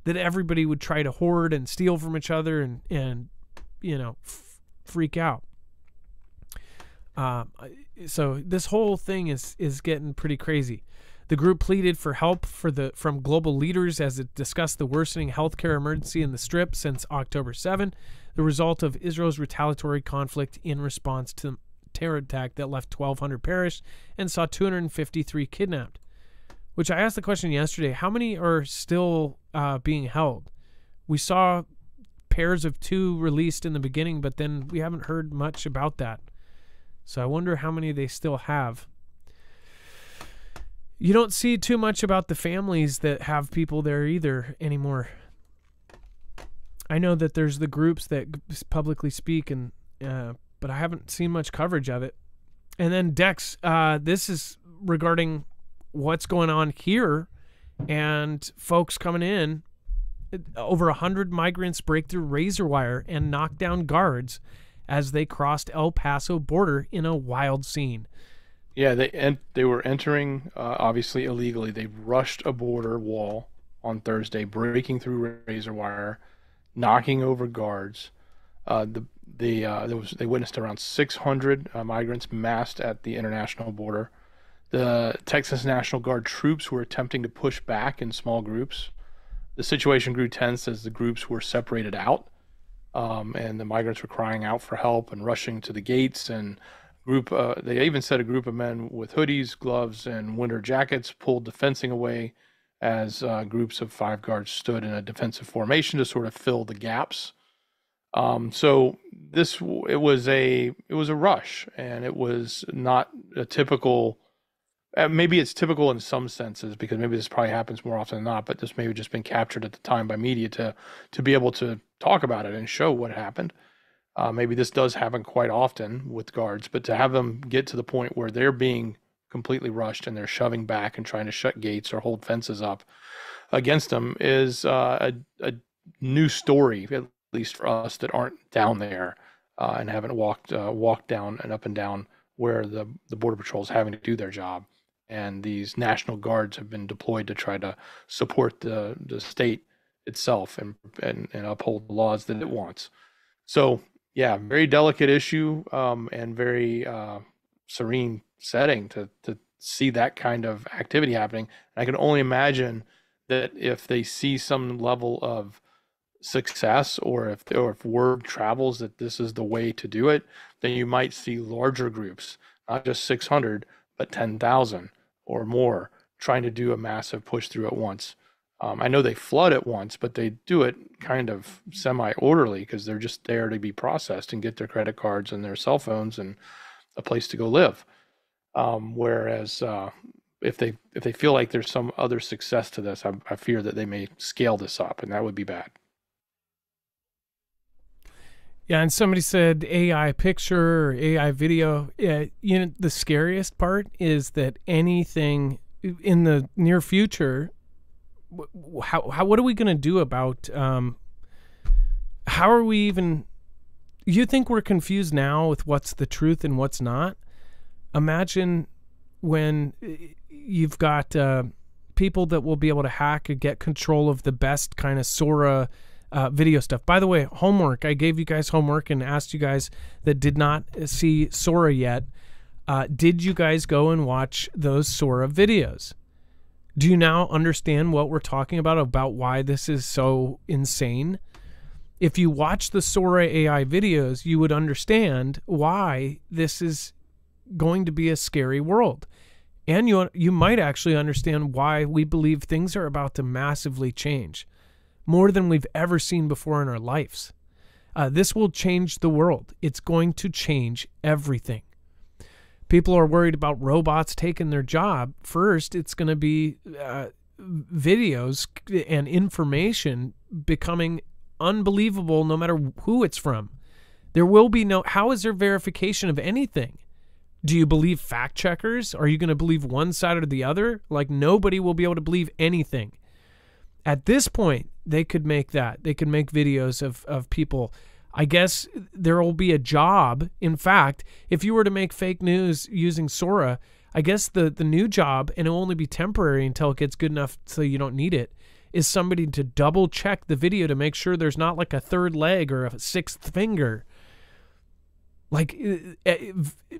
that everybody would try to hoard and steal from each other and and you know, freak out. Um, so this whole thing is is getting pretty crazy. The group pleaded for help for the from global leaders as it discussed the worsening healthcare emergency in the strip since October 7, the result of Israel's retaliatory conflict in response to terror attack that left 1,200 perished and saw 253 kidnapped. Which I asked the question yesterday: How many are still uh, being held? We saw pairs of two released in the beginning, but then we haven't heard much about that. So I wonder how many they still have. You don't see too much about the families that have people there either anymore. I know that there's the groups that publicly speak, and uh, but I haven't seen much coverage of it. And then Dex, uh, this is regarding what's going on here, and folks coming in. Over a hundred migrants break through razor wire and knock down guards as they crossed El Paso border in a wild scene. Yeah, they en- they were entering uh, obviously illegally. They rushed a border wall on Thursday, breaking through razor wire, knocking over guards. Uh, the the uh, there was they witnessed around 600 uh, migrants massed at the international border. The Texas National Guard troops were attempting to push back in small groups. The situation grew tense as the groups were separated out, um, and the migrants were crying out for help and rushing to the gates and group. Uh, they even said a group of men with hoodies, gloves, and winter jackets pulled the fencing away as uh, groups of five guards stood in a defensive formation to sort of fill the gaps. Um, so this it was a it was a rush, and it was not a typical. Uh, maybe it's typical in some senses because maybe this probably happens more often than not. But this maybe just been captured at the time by media to to be able to talk about it and show what happened. Uh, maybe this does happen quite often with guards, but to have them get to the point where they're being completely rushed and they're shoving back and trying to shut gates or hold fences up against them is uh, a, a new story, least for us that aren't down there uh, and haven't walked uh, walked down and up and down where the the border patrol is having to do their job, and these national guards have been deployed to try to support the the state itself and and, and uphold the laws that it wants. So yeah, very delicate issue um, and very uh, serene setting to to see that kind of activity happening. I can only imagine that if they see some level of success or if or if word travels that this is the way to do it, then you might see larger groups, not just 600, but 10,000 or more trying to do a massive push through at once. Um, I know they flood at once, but they do it kind of semi orderly because they're just there to be processed and get their credit cards and their cell phones and a place to go live. Um, whereas uh, if they if they feel like there's some other success to this, I, I fear that they may scale this up, and that would be bad. Yeah, and somebody said AI picture AI video. Yeah, you know the scariest part is that anything in the near future, how how what are we going to do about um, how are we even? You think we're confused now with what's the truth and what's not? imagine when you've got uh, people that will be able to hack and get control of the best kind of Sora uh, video stuff. By the way, homework. I gave you guys homework and asked you guys that did not see Sora yet. Uh, did you guys go and watch those Sora videos? Do you now understand what we're talking about about why this is so insane? If you watch the Sora AI videos, you would understand why this is going to be a scary world. And you you might actually understand why we believe things are about to massively change, more than we've ever seen before in our lives. Uh, this will change the world. It's going to change everything. People are worried about robots taking their job. First, it's going to be uh, videos and information becoming unbelievable no matter who it's from. There will be no, how is there verification of anything? Do you believe fact checkers? Are you going to believe one side or the other? Like nobody will be able to believe anything. At this point, they could make that. They could make videos of, of people. I guess there will be a job. In fact, if you were to make fake news using Sora, I guess the, the new job, and it will only be temporary until it gets good enough so you don't need it, is somebody to double check the video to make sure there's not like a third leg or a sixth finger like uh, uh,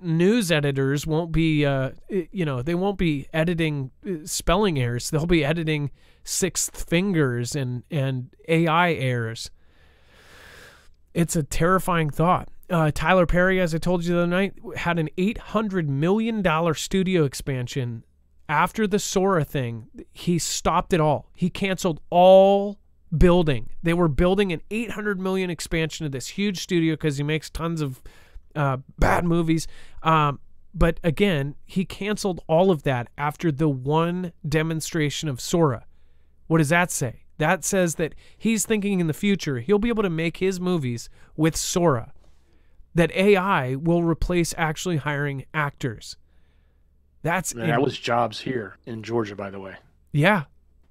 news editors won't be uh, you know they won't be editing spelling errors they'll be editing sixth fingers and and ai errors it's a terrifying thought. Uh, tyler perry as i told you the other night had an 800 million dollar studio expansion after the sora thing. He stopped it all. He canceled all building. They were building an 800 million expansion of this huge studio because he makes tons of uh, bad movies. Um, but again, he canceled all of that after the one demonstration of Sora. What does that say? That says that he's thinking in the future he'll be able to make his movies with Sora. That AI will replace actually hiring actors. That's that in, was jobs here in Georgia, by the way. Yeah,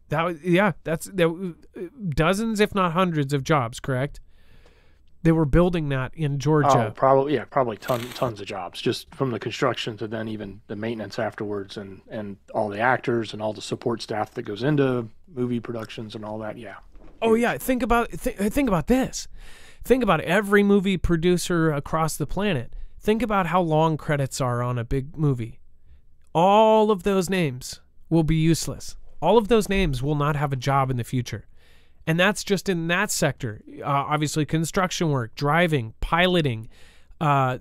that was yeah. That's that, uh, dozens, if not hundreds, of jobs. Correct. They were building that in Georgia. Oh, probably yeah, probably ton, tons of jobs just from the construction to then even the maintenance afterwards and and all the actors and all the support staff that goes into movie productions and all that. Yeah. Oh yeah, think about th- think about this. Think about every movie producer across the planet. Think about how long credits are on a big movie. All of those names will be useless. All of those names will not have a job in the future. And that's just in that sector. Uh, obviously, construction work, driving, piloting, uh,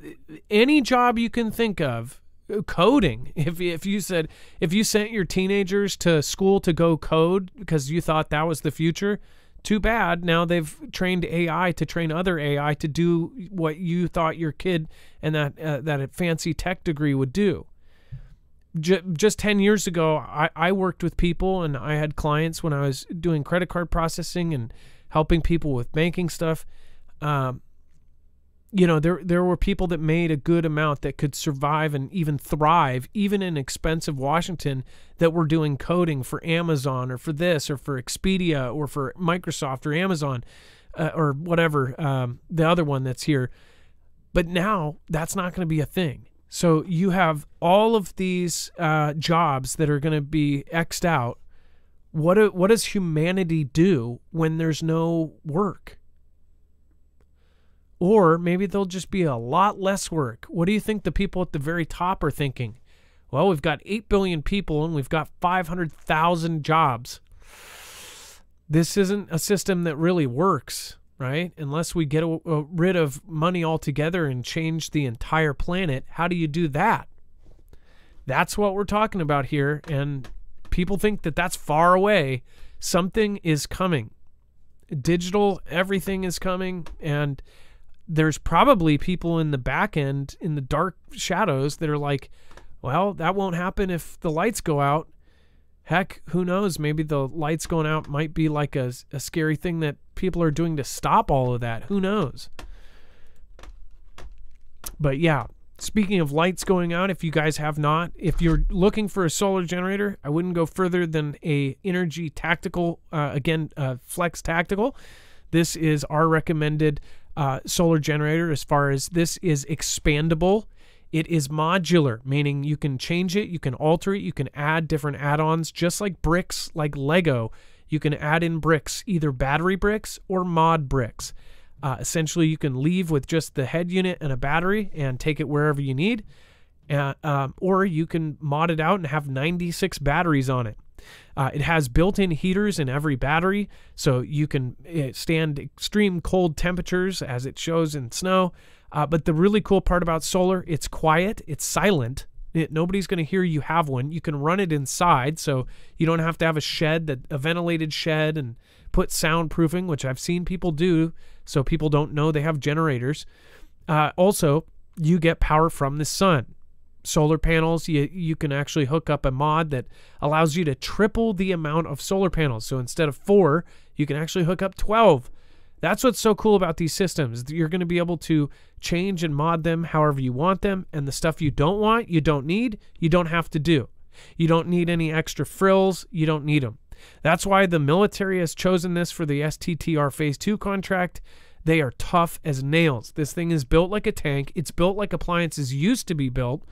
any job you can think of coding. [LAUGHS] If if you said if you sent your teenagers to school to go code because you thought that was the future too bad. Now they've trained AI to train other AI to do what you thought your kid and that uh, that fancy tech degree would do J- just 10 years ago I, I worked with people and I had clients when I was doing credit card processing and helping people with banking stuff. Um, you know there there were people that made a good amount that could survive and even thrive even in expensive Washington that were doing coding for Amazon or for this or for Expedia or for Microsoft or Amazon uh, or whatever um, the other one that's here. But now that's not going to be a thing so you have all of these uh, jobs that are going to be xed out what do, what does humanity do when there's no work or maybe there'll just be a lot less work. What do you think the people at the very top are thinking? Well, we've got 8 billion people and we've got 500,000 jobs. This isn't a system that really works, right? Unless we get a, a, rid of money altogether and change the entire planet. How do you do that? That's what we're talking about here. And people think that that's far away. Something is coming. Digital, everything is coming. And there's probably people in the back end in the dark shadows that are like, well, that won't happen if the lights go out. Heck, who knows? Maybe the lights going out might be like a, a scary thing that people are doing to stop all of that. Who knows? But yeah, speaking of lights going out, if you guys have not, if you're looking for a solar generator, I wouldn't go further than a Inergy Tactical, uh, again, uh, Flex Tactical. This is our recommended uh, solar generator as far as this is expandable. It is modular, meaning you can change it, you can alter it, you can add different add ons, just like bricks, like Lego. You can add in bricks, either battery bricks or mod bricks. Uh, essentially, you can leave with just the head unit and a battery and take it wherever you need. Uh, um, or you can mod it out and have 96 batteries on it. Uh, it has built-in heaters in every battery, so you can uh, stand extreme cold temperatures as it shows in snow. Uh, but the really cool part about solar, it's quiet, it's silent. It, nobody's going to hear you have one. You can run it inside, so you don't have to have a shed that a ventilated shed and put soundproofing, which I've seen people do, so people don't know they have generators. Uh, also, you get power from the sun solar panels, you, you can actually hook up a mod that allows you to triple the amount of solar panels. So instead of four, you can actually hook up 12. That's what's so cool about these systems. You're going to be able to change and mod them however you want them. And the stuff you don't want, you don't need, you don't have to do. You don't need any extra frills. You don't need them. That's why the military has chosen this for the STTR Phase 2 contract. They are tough as nails. This thing is built like a tank. It's built like appliances used to be built.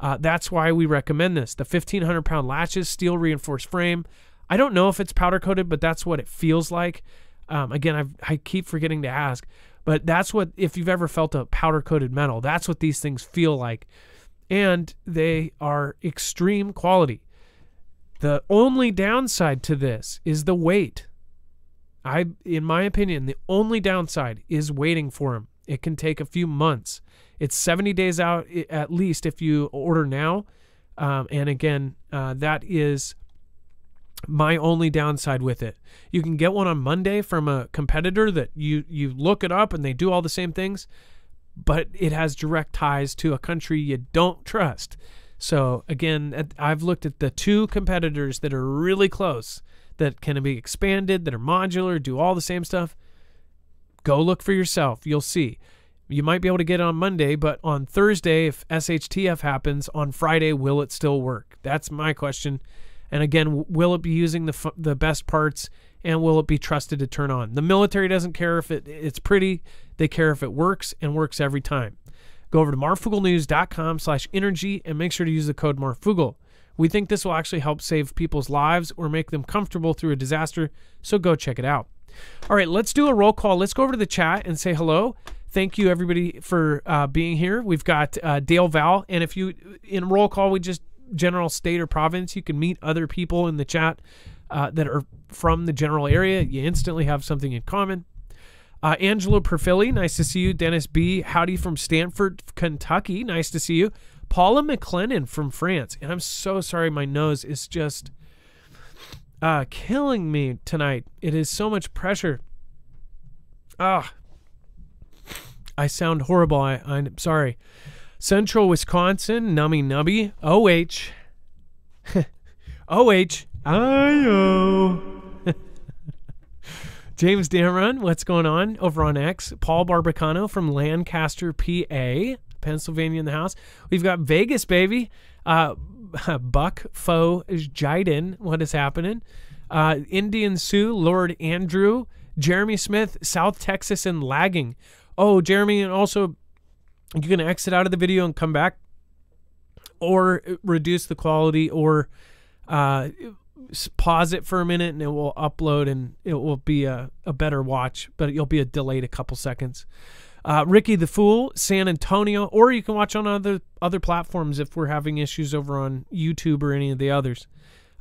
Uh, that's why we recommend this. The 1500 pound latches, steel reinforced frame. I don't know if it's powder coated, but that's what it feels like. Um, again, I've, I keep forgetting to ask, but that's what, if you've ever felt a powder coated metal, that's what these things feel like. And they are extreme quality. The only downside to this is the weight. I, in my opinion, the only downside is waiting for them. It can take a few months. It's 70 days out at least if you order now. Um, and again, uh, that is my only downside with it. You can get one on Monday from a competitor that you you look it up and they do all the same things, but it has direct ties to a country you don't trust. So again, I've looked at the two competitors that are really close that can be expanded, that are modular, do all the same stuff. Go look for yourself. You'll see. You might be able to get it on Monday, but on Thursday, if SHTF happens, on Friday, will it still work? That's my question. And again, will it be using the, the best parts and will it be trusted to turn on? The military doesn't care if it, it's pretty, they care if it works and works every time. Go over to marfooglenews.com slash inergy and make sure to use the code marfoogle. We think this will actually help save people's lives or make them comfortable through a disaster, so go check it out. All right, let's do a roll call. Let's go over to the chat and say hello. Thank you, everybody, for uh, being here. We've got uh, Dale Val, and if you in roll call, we just general state or province. You can meet other people in the chat uh, that are from the general area. You instantly have something in common. Uh, Angelo Perfili, nice to see you. Dennis B, howdy from Stanford, Kentucky, nice to see you. Paula McLennan from France, and I'm so sorry, my nose is just uh, killing me tonight. It is so much pressure. Ah, I sound horrible. I, I'm sorry. Central Wisconsin, Nummy Nubby, OH. OH. IO. James Damron, what's going on over on X? Paul Barbacano from Lancaster, PA, Pennsylvania in the house. We've got Vegas, baby. Uh, [LAUGHS] Buck Foe Jiden, what is happening? Uh, Indian Sioux, Lord Andrew, Jeremy Smith, South Texas, and lagging. Oh, Jeremy, and also you can exit out of the video and come back, or reduce the quality, or uh, pause it for a minute and it will upload and it will be a, a better watch, but you'll be a delayed a couple seconds. Uh, Ricky the Fool, San Antonio, or you can watch on other other platforms if we're having issues over on YouTube or any of the others.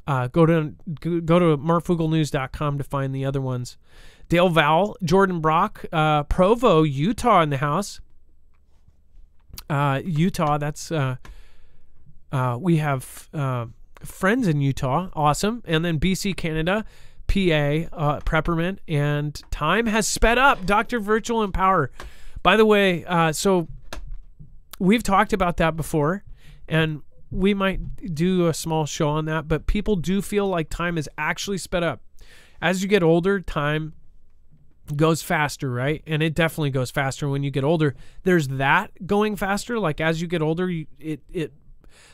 Uh, go to go to marfooglenews.com to find the other ones. Dale Val, Jordan Brock, uh, Provo, Utah in the house. Uh, Utah, that's uh, uh, we have uh, friends in Utah, awesome, and then BC, Canada, PA, uh, Prepperman, and time has sped up. Doctor Virtual Empower. By the way, uh, so we've talked about that before, and we might do a small show on that. But people do feel like time is actually sped up as you get older. Time goes faster, right? And it definitely goes faster when you get older. There's that going faster. Like as you get older, you, it it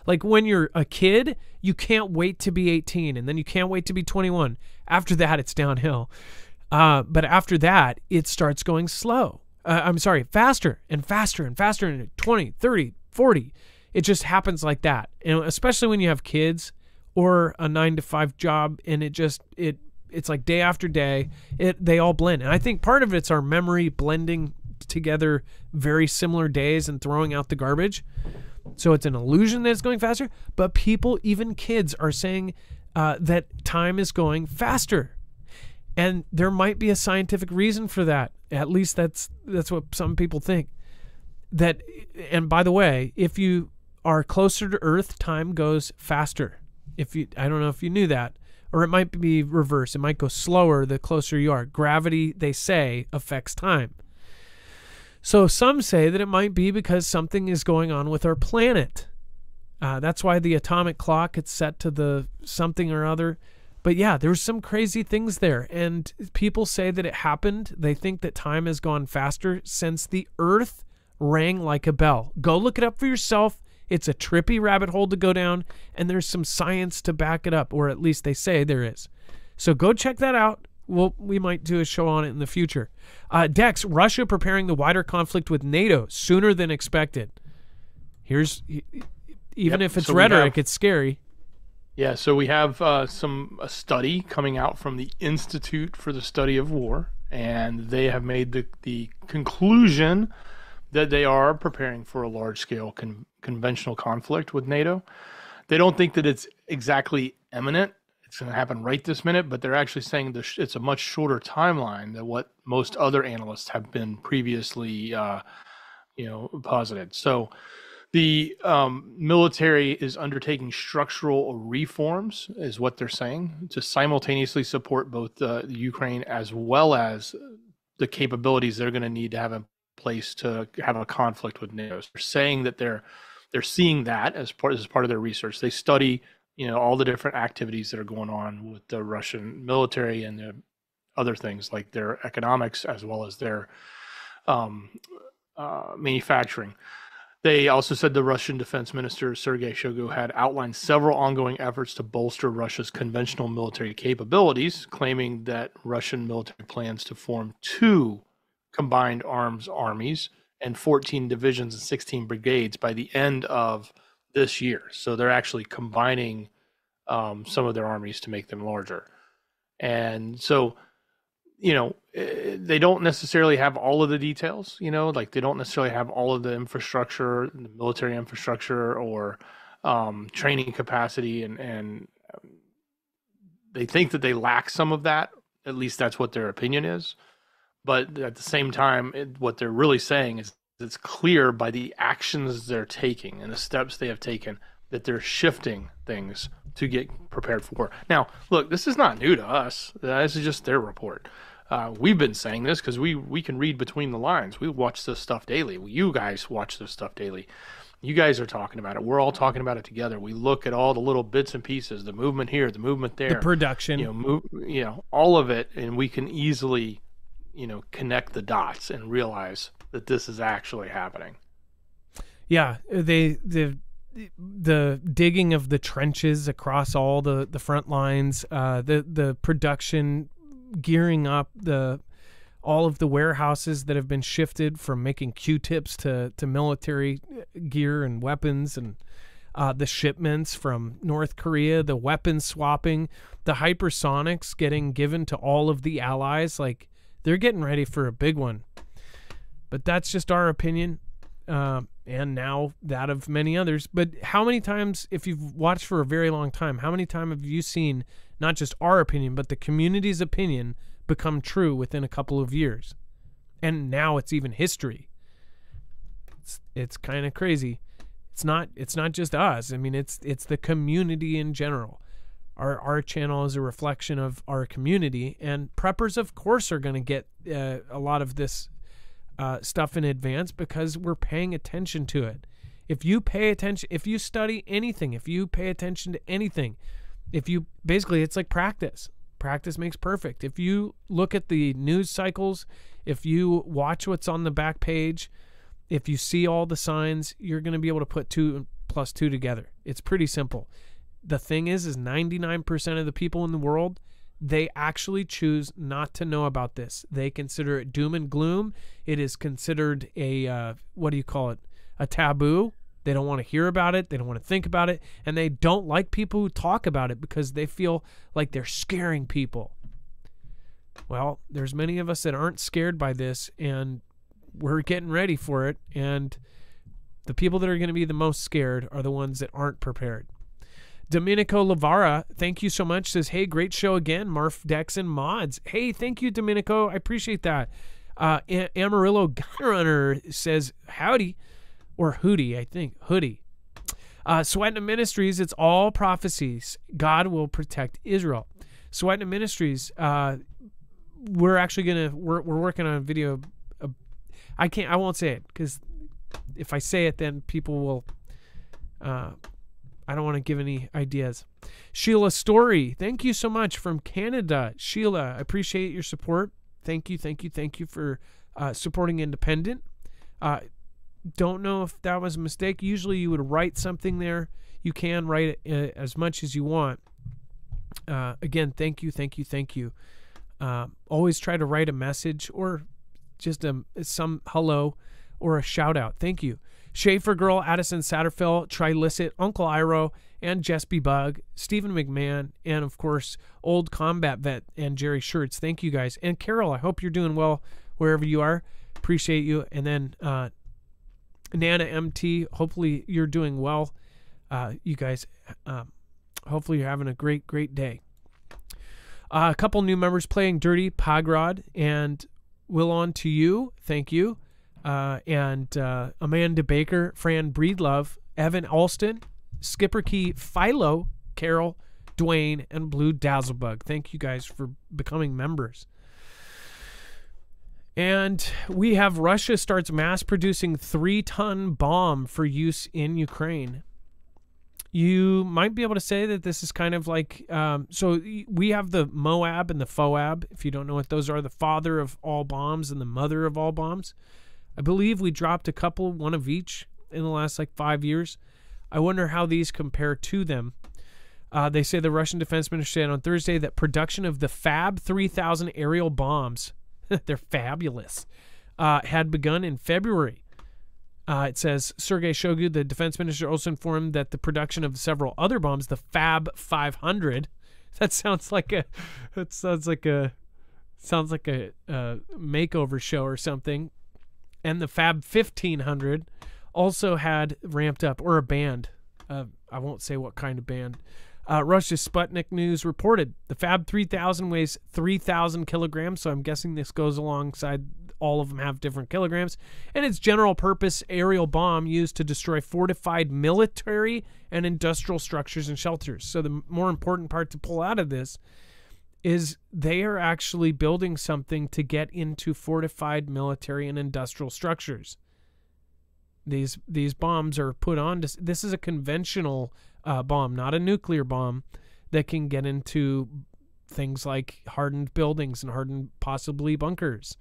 like when you're a kid, you can't wait to be 18, and then you can't wait to be 21. After that, it's downhill. Uh, but after that, it starts going slow. Uh, I'm sorry, faster and faster and faster, and 20, 30, 40. It just happens like that, and especially when you have kids or a nine to five job, and it just it it's like day after day. It they all blend, and I think part of it's our memory blending together very similar days and throwing out the garbage. So it's an illusion that it's going faster, but people, even kids, are saying uh, that time is going faster. And there might be a scientific reason for that. At least that's that's what some people think. That and by the way, if you are closer to Earth, time goes faster. If you I don't know if you knew that. Or it might be reverse. It might go slower the closer you are. Gravity, they say, affects time. So some say that it might be because something is going on with our planet. Uh, that's why the atomic clock is set to the something or other. But yeah, there's some crazy things there. And people say that it happened. They think that time has gone faster since the earth rang like a bell. Go look it up for yourself. It's a trippy rabbit hole to go down, and there's some science to back it up, or at least they say there is. So go check that out well, we might do a show on it in the future. Uh, Dex, Russia preparing the wider conflict with NATO sooner than expected. Here's, even Yep, if it's so rhetoric, have- it's scary. Yeah, so we have uh, some a study coming out from the Institute for the Study of War, and they have made the, the conclusion that they are preparing for a large scale con- conventional conflict with NATO. They don't think that it's exactly imminent. It's going to happen right this minute, but they're actually saying sh- it's a much shorter timeline than what most other analysts have been previously, uh, you know, posited. So the um, military is undertaking structural reforms, is what they're saying, to simultaneously support both uh, the Ukraine as well as the capabilities they're going to need to have in place to have a conflict with NATO. They're saying that they're they're seeing that as part as part of their research. They study, you know, all the different activities that are going on with the Russian military and the other things like their economics as well as their um, uh, manufacturing. They also said the Russian Defense Minister Sergei Shoigu had outlined several ongoing efforts to bolster Russia's conventional military capabilities, claiming that Russian military plans to form two combined arms armies and 14 divisions and 16 brigades by the end of this year. So they're actually combining um, some of their armies to make them larger. And so you know eh, they don't necessarily have all of the details you know like they don't necessarily have all of the infrastructure the military infrastructure or um, training capacity and and um, they think that they lack some of that at least that's what their opinion is but at the same time, it, what they're really saying is it's clear by the actions they're taking and the steps they have taken that they're shifting things to get prepared for war. Now, look, this is not new to us. This is just their report. Uh, we've been saying this because we we can read between the lines. We watch this stuff daily. You guys watch this stuff daily. You guys are talking about it. We're all talking about it together. We look at all the little bits and pieces, the movement here, the movement there, the production, you know, move, you know, all of it, and we can easily, you know, connect the dots and realize that this is actually happening. Yeah, they the the digging of the trenches across all the the front lines, uh, the the production gearing up the all of the warehouses that have been shifted from making Q-tips to to military gear and weapons and uh, the shipments from North Korea, the weapons swapping, the hypersonics getting given to all of the allies. Like they're getting ready for a big one. But that's just our opinion, uh, and now that of many others. But how many times, if you've watched for a very long time, how many times have you seen not just our opinion, but the community's opinion become true within a couple of years? And now it's even history. It's, it's kind of crazy. It's not it's not just us. I mean, it's it's the community in general. Our our channel is a reflection of our community, and preppers, of course, are going to get uh, a lot of this uh, stuff in advance because we're paying attention to it. If you pay attention, if you study anything, if you pay attention to anything, if you basically, it's like practice. Practice makes perfect. If you look at the news cycles, if you watch what's on the back page, if you see all the signs, you're going to be able to put two plus two together. It's pretty simple. The thing is, is 99% of the people in the world they actually choose not to know about this. They consider it doom and gloom. It is considered a uh, what do you call it? A taboo. They don't want to hear about it. They don't want to think about it, and they don't like people who talk about it because they feel like they're scaring people. Well, there's many of us that aren't scared by this, and we're getting ready for it. And the people that are going to be the most scared are the ones that aren't prepared. Domenico Lavara, thank you so much. Says, hey, great show again, Marf Dex and Mods. Hey, thank you, Domenico. I appreciate that. Uh, Amarillo Gunrunner says, howdy, or hootie, I think, hoodie. Uh, Sweating Ministries, it's all prophecies. God will protect Israel. Sweating Ministries, uh, we're actually gonna we're we're working on a video. Uh, I can't, I won't say it because if I say it, then people will uh, I don't want to give any ideas. Sheila Story, thank you so much from Canada. Sheila, I appreciate your support. Thank you, thank you, thank you for uh, supporting Independent. Uh, don't know if that was a mistake. Usually you would write something there. You can write it uh, as much as you want. Uh, again, thank you, thank you, thank you. Uh, always try to write a message or just a, some hello or a shout out. Thank you. Schaefer Girl, Addison Satterfield, Trilicit, Uncle Iro, and Jespy Bug, Stephen McMahon, and of course, Old Combat Vet and Jerry Shirts. Thank you guys. And Carol, I hope you're doing well wherever you are. Appreciate you. And then uh, Nana MT, hopefully you're doing well. Uh, you guys, um, hopefully you're having a great, great day. Uh, a couple new members playing Dirty, Pogrod, and Will on to you. Thank you uh, and uh, Amanda Baker, Fran Breedlove, Evan Alston, Skipper Key, Philo, Carol, Dwayne, and Blue Dazzlebug. Thank you guys for becoming members. And we have Russia starts mass producing three ton bomb for use in Ukraine. You might be able to say that this is kind of like um, so we have the Moab and the Foab. If you don't know what those are, the father of all bombs and the mother of all bombs. I believe we dropped a couple, one of each, in the last like five years. I wonder how these compare to them. Uh, they say the Russian defense minister said on Thursday that production of the Fab 3000 aerial bombs, [LAUGHS] they're fabulous, uh, had begun in February. Uh, it says Sergei Shoigu, the defense minister, also informed that the production of several other bombs, the Fab 500, [LAUGHS] that sounds like a, that sounds like a, sounds like a makeover show or something and the Fab 1500 also had ramped up, or a band. Uh, I won't say what kind of band. Uh, Russia's Sputnik News reported the Fab 3000 weighs 3,000 kilograms, so I'm guessing this goes alongside all of them have different kilograms, and it's general purpose aerial bomb used to destroy fortified military and industrial structures and shelters. So, the more important part to pull out of this is they are actually building something to get into fortified military and industrial structures. These these bombs are put on. To, this is a conventional uh, bomb, not a nuclear bomb, that can get into things like hardened buildings and hardened possibly bunkers.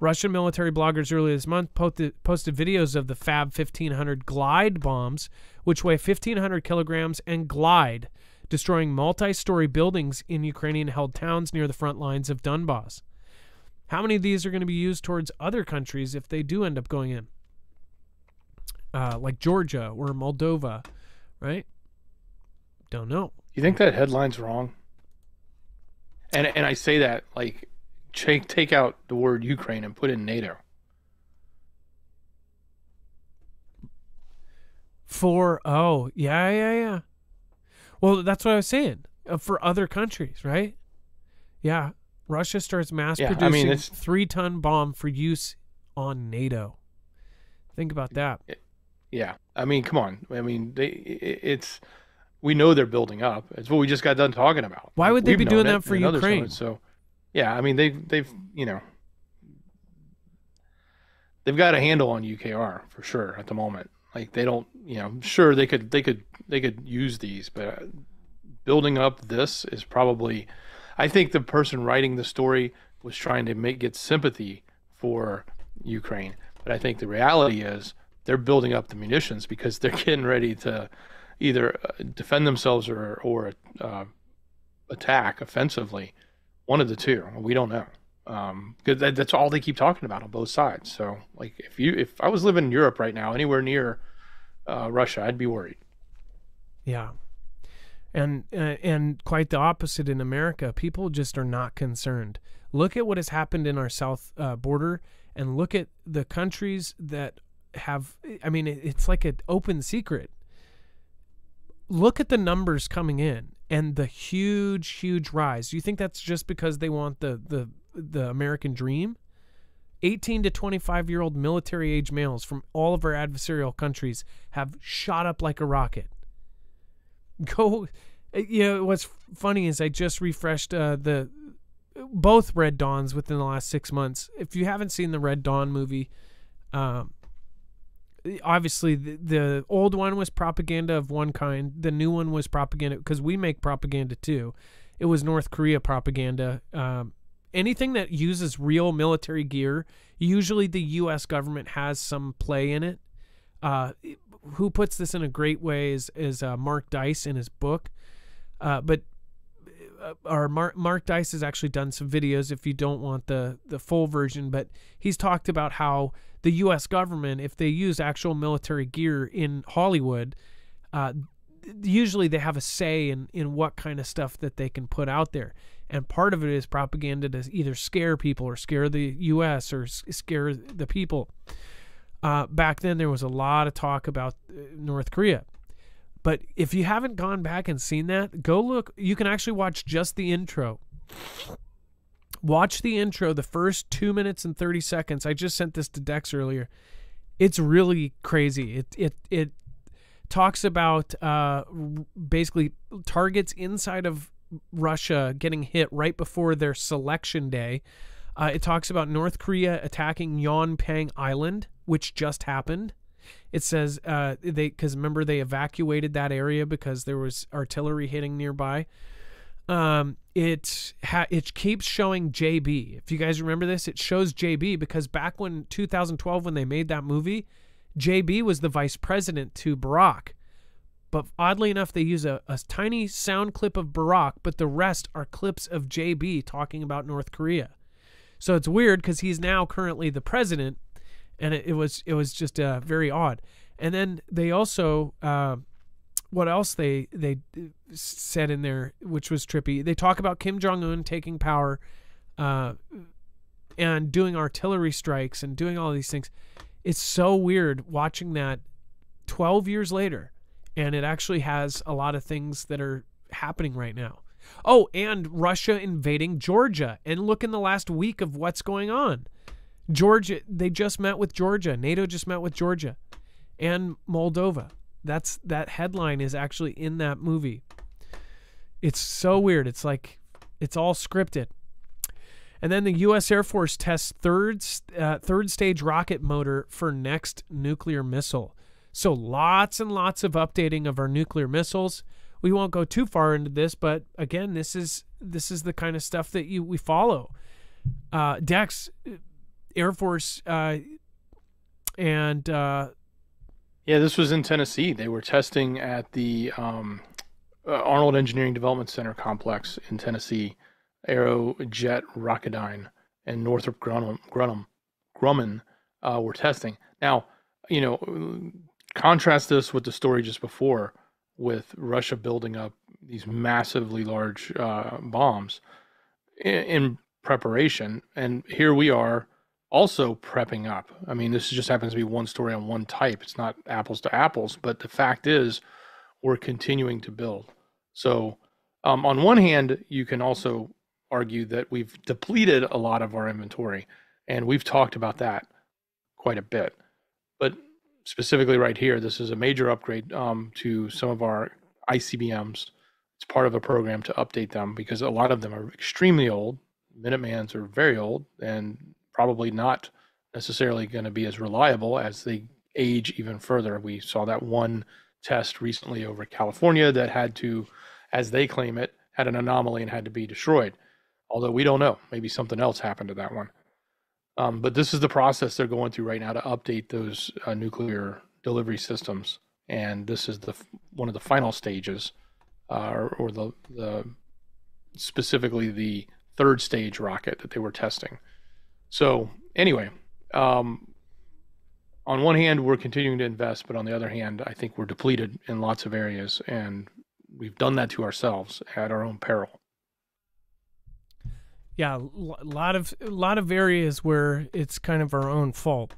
Russian military bloggers earlier this month posted, posted videos of the Fab 1500 glide bombs, which weigh 1500 kilograms and glide, destroying multi story buildings in Ukrainian held towns near the front lines of Donbass. How many of these are going to be used towards other countries if they do end up going in? Uh, like Georgia or Moldova, right? Don't know. You think that headline's wrong? And and I say that like take take out the word Ukraine and put in NATO. For oh yeah yeah yeah. Well, that's what I was saying. Uh, for other countries, right? Yeah, Russia starts mass Yeah, I producing mean, it's- three-ton bomb for use on NATO. Think about that. Yeah, I mean, come on. I mean, they it's we know they're building up. It's what we just got done talking about. Why would they We've be doing that for and others know Ukraine? So, yeah, I mean, they've they've you know they've got a handle on UKR for sure at the moment. Like they don't, you know, sure they could they could they could use these, but building up this is probably. I think the person writing the story was trying to make get sympathy for Ukraine, but I think the reality is they're building up the munitions because they're [LAUGHS] getting ready to either uh, defend themselves or or uh, attack offensively. One of the two. We don't know. Um, because that, that's all they keep talking about on both sides. So, like, if you if I was living in Europe right now, anywhere near uh, Russia, I'd be worried. Yeah. And uh, and quite the opposite in America. People just are not concerned. Look at what has happened in our south uh, border, and look at the countries that have. I mean, it's like an open secret. Look at the numbers coming in and the huge, huge rise. Do you think that's just because they want the the the American dream? 18 to 25 year old military age males from all of our adversarial countries have shot up like a rocket [LAUGHS] go you know what's funny is i just refreshed uh, the both red dawns within the last six months if you haven't seen the red dawn movie um obviously the, the old one was propaganda of one kind. The new one was propaganda because we make propaganda too. It was north korea propaganda. Um, anything that uses real military gear usually the us government has some play in it. Uh, who puts this in a great way is, is uh, Mark Dice in his book. Uh, but uh, our Mark, Mark Dice has actually done some videos if you don't want the, the full version, but he's talked about how the U.S. government, if they use actual military gear in Hollywood, uh, usually they have a say in, in what kind of stuff that they can put out there. And part of it is propaganda to either scare people or scare the U.S. or scare the people uh, back then there was a lot of talk about uh, North Korea. But if you haven't gone back and seen that, go look. You can actually watch just the intro. Watch the intro, the first two minutes and 30 seconds. I just sent this to Dex earlier. It's really crazy. It, it, it talks about uh, basically targets inside of Russia getting hit right before their selection day. Uh, it talks about North Korea attacking Yeonpyeong Island, which just happened. It says uh, they because remember they evacuated that area because there was artillery hitting nearby. Um, it ha- it keeps showing JB. If you guys remember this, it shows JB because back when 2012 when they made that movie, JB was the vice president to Barack. But oddly enough, they use a, a tiny sound clip of Barack, but the rest are clips of JB talking about North Korea. So it's weird because he's now currently the president, and it, it was it was just uh, very odd. And then they also, uh, what else they they uh, said in there, which was trippy. They talk about Kim Jong Un taking power, uh, and doing artillery strikes and doing all these things. It's so weird watching that 12 years later, and it actually has a lot of things that are happening right now. Oh, and Russia invading Georgia. And look in the last week of what's going on. Georgia, they just met with Georgia. NATO just met with Georgia and Moldova. That's that headline is actually in that movie. It's so weird. It's like it's all scripted. And then the U.S. Air Force tests third uh, third stage rocket motor for next nuclear missile. So lots and lots of updating of our nuclear missiles. We won't go too far into this, but again, this is this is the kind of stuff that you we follow. Uh, Dex, Air Force, uh, and uh, yeah, this was in Tennessee. They were testing at the um, uh, Arnold Engineering Development Center complex in Tennessee, Aerojet Rocketdyne and Northrop Grumman, Grumman, Grumman uh, were testing. Now, you know, contrast this with the story just before with Russia building up these massively large uh, bombs in, in preparation, and here we are also prepping up. I mean, this just happens to be one story on one type. It's not apples to apples, but the fact is, we're continuing to build. So, um, on one hand, you can also argue that we've depleted a lot of our inventory, and we've talked about that quite a bit. But specifically, right here, this is a major upgrade um, to some of our ICBMs. It's part of a program to update them because a lot of them are extremely old. Minutemans are very old, and probably not necessarily going to be as reliable as they age even further. We saw that one test recently over California that had to, as they claim it, had an anomaly and had to be destroyed. Although we don't know, maybe something else happened to that one. Um, but this is the process they're going through right now to update those uh, nuclear delivery systems, and this is the one of the final stages, uh, or, the the specifically the third stage rocket that they were testing. So anyway, um, on one hand, we're continuing to invest, but on the other hand, I think we're depleted in lots of areas, and we've done that to ourselves at our own peril. Yeah, a lot of a lot of areas where it's kind of our own fault.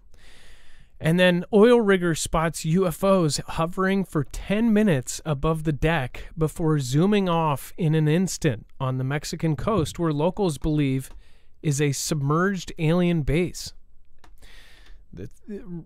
And then oil rigger spots UFOs hovering for 10 minutes above the deck before zooming off in an instant on the Mexican coast where locals believe is a submerged alien base. The, the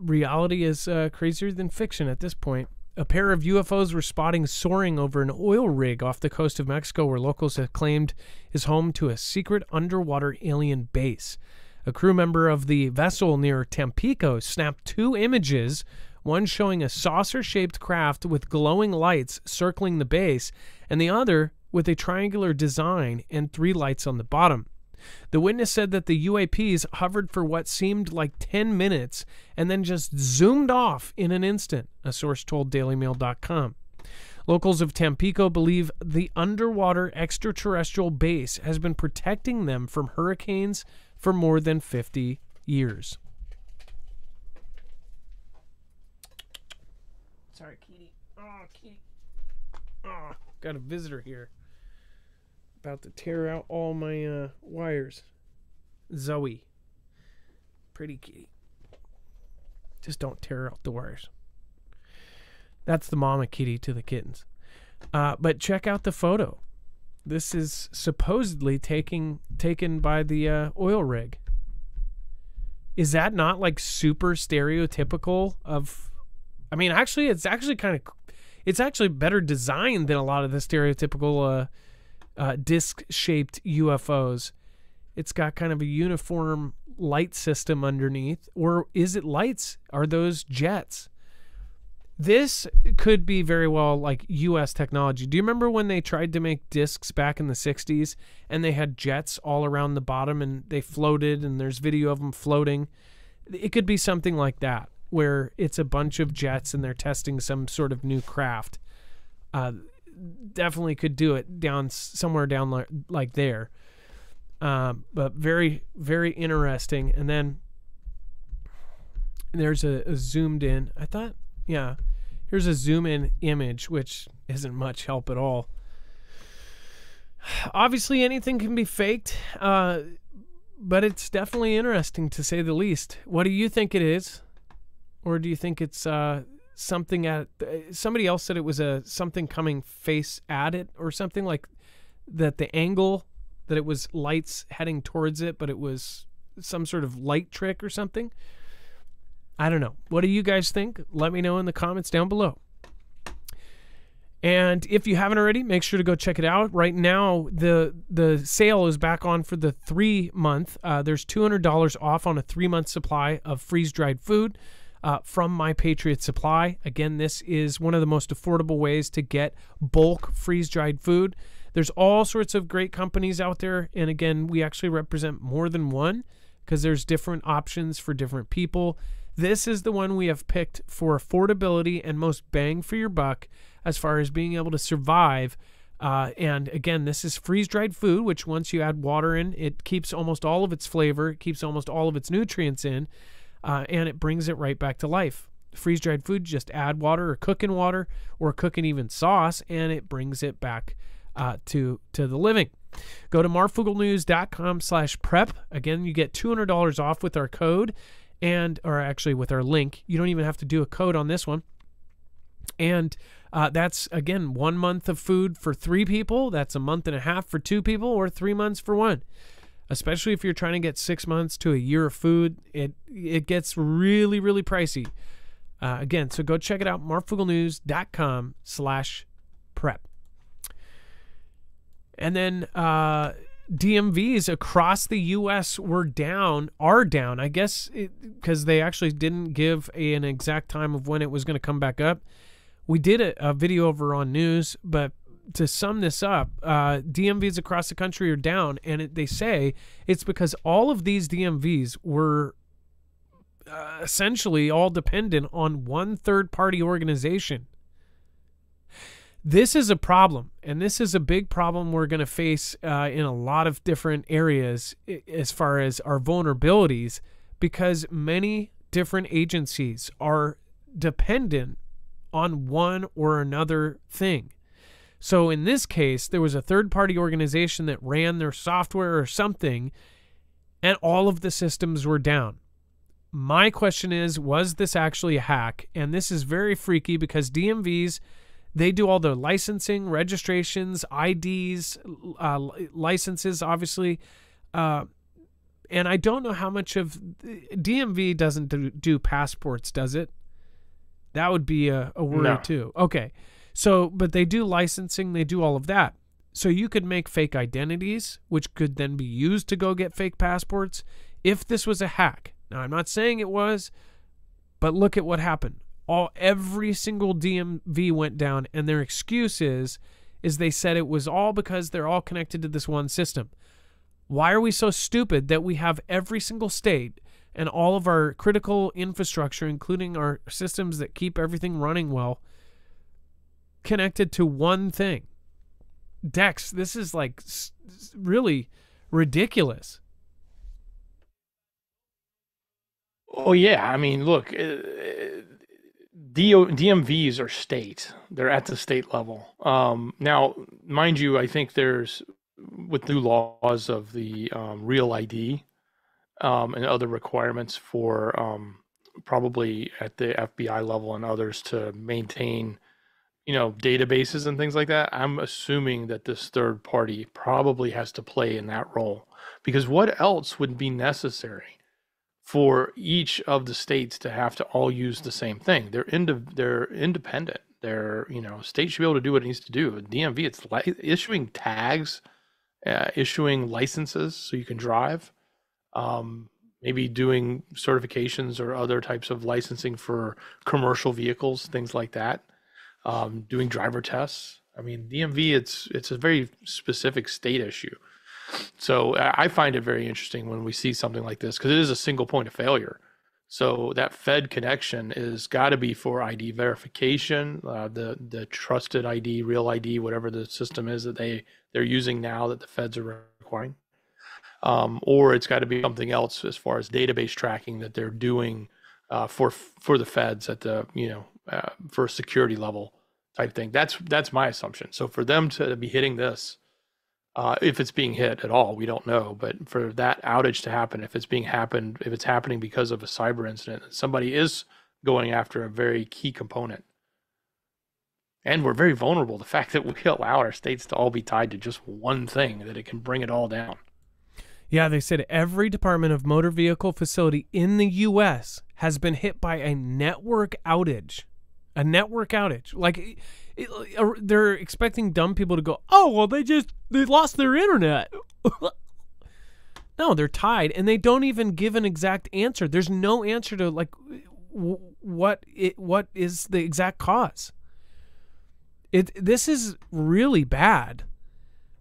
reality is uh, crazier than fiction at this point. A pair of UFOs were spotting soaring over an oil rig off the coast of Mexico, where locals have claimed is home to a secret underwater alien base. A crew member of the vessel near Tampico snapped two images, one showing a saucer shaped craft with glowing lights circling the base, and the other with a triangular design and three lights on the bottom. The witness said that the UAPs hovered for what seemed like 10 minutes and then just zoomed off in an instant, a source told DailyMail.com. Locals of Tampico believe the underwater extraterrestrial base has been protecting them from hurricanes for more than 50 years. Sorry, Kitty. Oh, Kitty. Oh, got a visitor here about to tear out all my uh, wires. Zoe. Pretty kitty. Just don't tear out the wires. That's the mama kitty to the kittens. Uh, but check out the photo. This is supposedly taking taken by the uh, oil rig. Is that not like super stereotypical of? I mean, actually, it's actually kind of, it's actually better designed than a lot of the stereotypical uh, uh, disc shaped UFOs. It's got kind of a uniform light system underneath. Or is it lights? Are those jets? This could be very well like US technology. Do you remember when they tried to make discs back in the 60s and they had jets all around the bottom and they floated and there's video of them floating? It could be something like that where it's a bunch of jets and they're testing some sort of new craft. Uh, definitely could do it down somewhere down like, like there. Um, but very, very interesting. And then there's a, a, zoomed in. I thought, yeah, here's a zoom in image, which isn't much help at all. [SIGHS] Obviously, anything can be faked, uh, but it's definitely interesting to say the least. What do you think it is? Or do you think it's uh, something at uh, somebody else said it was a something coming face at it or something like that the angle that it was lights heading towards it but it was some sort of light trick or something. I don't know. What do you guys think? Let me know in the comments down below. And if you haven't already, make sure to go check it out. Right now, the the sale is back on for the three month. Uh, there's two hundred dollars off on a three month supply of freeze dried food uh, from My Patriot Supply. Again, this is one of the most affordable ways to get bulk freeze dried food. There's all sorts of great companies out there, and again, we actually represent more than one because there's different options for different people. This is the one we have picked for affordability and most bang for your buck as far as being able to survive. Uh, and again, this is freeze dried food, which once you add water in, it keeps almost all of its flavor, it keeps almost all of its nutrients in, uh, and it brings it right back to life. Freeze dried food, just add water or cook in water or cook in even sauce, and it brings it back uh, to to the living. Go to marfooglenews.com slash prep. Again, you get $200 off with our code and, or actually with our link. You don't even have to do a code on this one. And uh, that's again one month of food for three people. That's a month and a half for two people, or three months for one. Especially if you're trying to get six months to a year of food, it it gets really really pricey. Uh, again, so go check it out, marfooglenews.com slash prep. And then uh, DMVs across the U.S. were down, are down, I guess, because they actually didn't give a, an exact time of when it was going to come back up we did a, a video over on news, but to sum this up, uh, DMVs across the country are down, and it, they say it's because all of these DMVs were uh, essentially all dependent on one third party organization. This is a problem, and this is a big problem we're going to face uh, in a lot of different areas as far as our vulnerabilities, because many different agencies are dependent on one or another thing. So in this case, there was a third party organization that ran their software or something, and all of the systems were down. My question is was this actually a hack? And this is very freaky because DMVs. They do all the licensing, registrations, IDs, uh, licenses, obviously. Uh, and I don't know how much of DMV doesn't do, do passports, does it? That would be a, a worry no. too. Okay. So, but they do licensing, they do all of that. So you could make fake identities, which could then be used to go get fake passports if this was a hack. Now, I'm not saying it was, but look at what happened. All every single DMV went down, and their excuse is, is they said it was all because they're all connected to this one system. Why are we so stupid that we have every single state and all of our critical infrastructure, including our systems that keep everything running well, connected to one thing. Dex, this is like really ridiculous. Oh yeah, I mean, look, uh, DMVs are state; they're at the state level. Um, now, mind you, I think there's with new laws of the um, Real ID um, and other requirements for um, probably at the FBI level and others to maintain, you know, databases and things like that. I'm assuming that this third party probably has to play in that role because what else would be necessary for each of the states to have to all use the same thing? They're ind- they're independent. They're you know, state should be able to do what it needs to do. DMV, it's li- issuing tags, uh, issuing licenses so you can drive um, maybe doing certifications or other types of licensing for commercial vehicles, things like that. Um, doing driver tests. I mean, DMV it's it's a very specific state issue. So I find it very interesting when we see something like this because it is a single point of failure. So that Fed connection is got to be for ID verification, uh, the the trusted ID, real ID, whatever the system is that they they're using now that the Feds are requiring um, or it's got to be something else as far as database tracking that they're doing uh, for for the feds at the you know uh, for security level type thing. That's that's my assumption. So for them to be hitting this, uh, if it's being hit at all, we don't know. But for that outage to happen, if it's being happened, if it's happening because of a cyber incident, somebody is going after a very key component. And we're very vulnerable. The [LAUGHS] fact that we allow our states to all be tied to just one thing, that it can bring it all down. Yeah, they said every Department of Motor Vehicle facility in the U.S. has been hit by a network outage. A network outage. Like, it, it, uh, they're expecting dumb people to go, oh, well, they just they lost their internet. [LAUGHS] no, they're tied, and they don't even give an exact answer. There's no answer to like what it what is the exact cause. It this is really bad.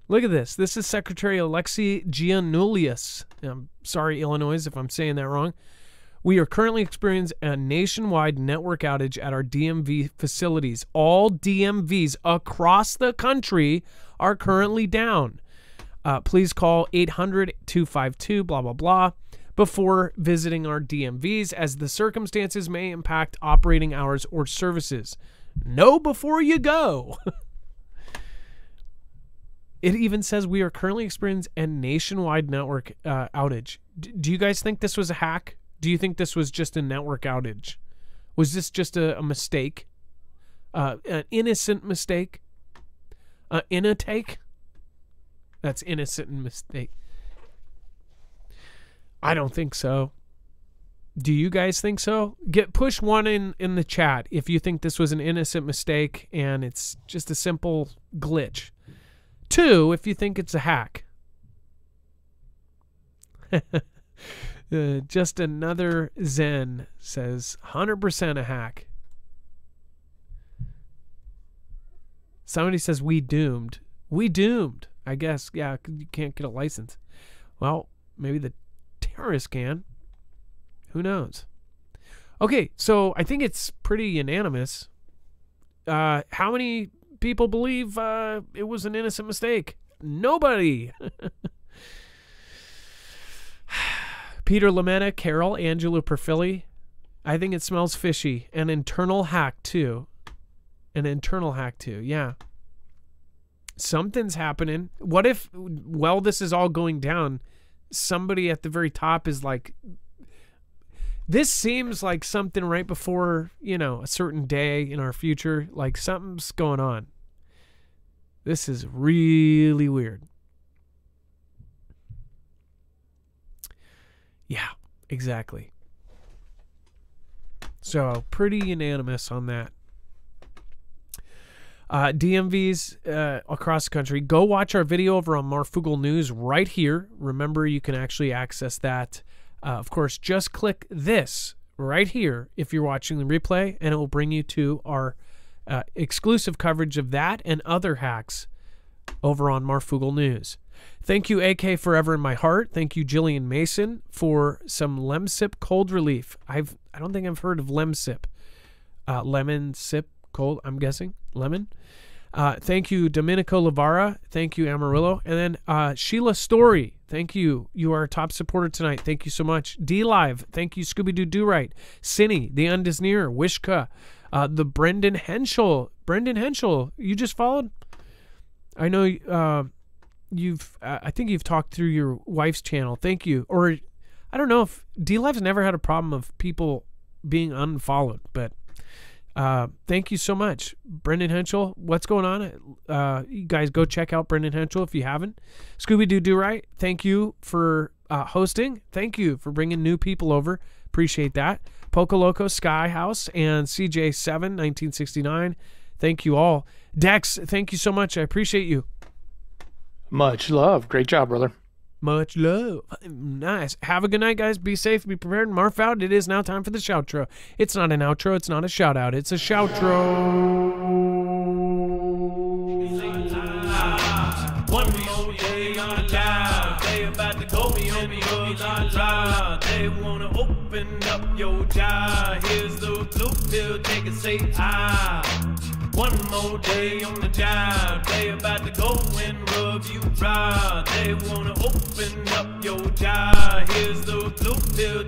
Look at this. This is Secretary Alexi Giannoulias. I'm sorry, Illinois, if I'm saying that wrong. We are currently experiencing a nationwide network outage at our DMV facilities. All DMVs across the country are currently down. Uh, please call 800 252 blah, blah, blah before visiting our DMVs as the circumstances may impact operating hours or services. Know before you go. [LAUGHS] It even says we are currently experiencing a nationwide network uh, outage. D- do you guys think this was a hack? Do you think this was just a network outage? Was this just a, a mistake? Uh, an innocent mistake? Uh, in a take? That's innocent and mistake. I don't think so. Do you guys think so? Get push one in in the chat if you think this was an innocent mistake and it's just a simple glitch. Two, if you think it's a hack. [LAUGHS] uh, just another Zen says 100% a hack. Somebody says we doomed. We doomed. I guess, yeah, you can't get a license. Well, maybe the terrorists can. Who knows? Okay, so I think it's pretty unanimous. Uh, how many people believe uh, it was an innocent mistake? Nobody. [LAUGHS] Peter Lametta, Carol, Angelo Perfili. I think it smells fishy. An internal hack, too. An internal hack, too. Yeah. Something's happening. What if, while this is all going down, somebody at the very top is like, this seems like something right before, you know, a certain day in our future. Like something's going on. This is really weird. Yeah, exactly. So, pretty unanimous on that. Uh, DMVs uh, across the country. Go watch our video over on Marfoogle News right here. Remember, you can actually access that. Uh, of course, just click this right here if you're watching the replay, and it will bring you to our uh, exclusive coverage of that and other hacks over on Marfoogle News. Thank you, AK Forever in My Heart. Thank you, Jillian Mason, for some Lemsip cold relief. I've I don't think I've heard of Lemsip. Uh, lemon sip cold, I'm guessing. Lemon. Uh, thank you, Domenico Lavara. Thank you, Amarillo. And then uh, Sheila Story. Thank you. You are a top supporter tonight. Thank you so much. D Live. Thank you, Scooby Doo Do Right. Cinny, The Undisneer, Wishka, uh, the Brendan Henschel. Brendan Henschel, you just followed? I know uh, you've. Uh, I think you've talked through your wife's channel. Thank you. Or I don't know if D Live's never had a problem of people being unfollowed, but uh, thank you so much, Brendan Henschel. What's going on? Uh, you guys go check out Brendan Henschel if you haven't. Scooby Doo Do Right. Thank you for uh, hosting. Thank you for bringing new people over. Appreciate that. Poco Loco Sky House and CJ7 1969. Thank you all. Dex, thank you so much. I appreciate you. Much love. Great job, brother. Much love. Nice. Have a good night, guys. Be safe. Be prepared. Marf out. It is now time for the shoutro. It's not an outro. It's not a shout out. It's a shoutro. One more day on live. They about to go me on me on live. They wanna open up your jaw. Here's the blue pill. Take a say ah. One more day on the job. They about to go and rub you raw. They wanna open up your jaw. Here's the blue pill.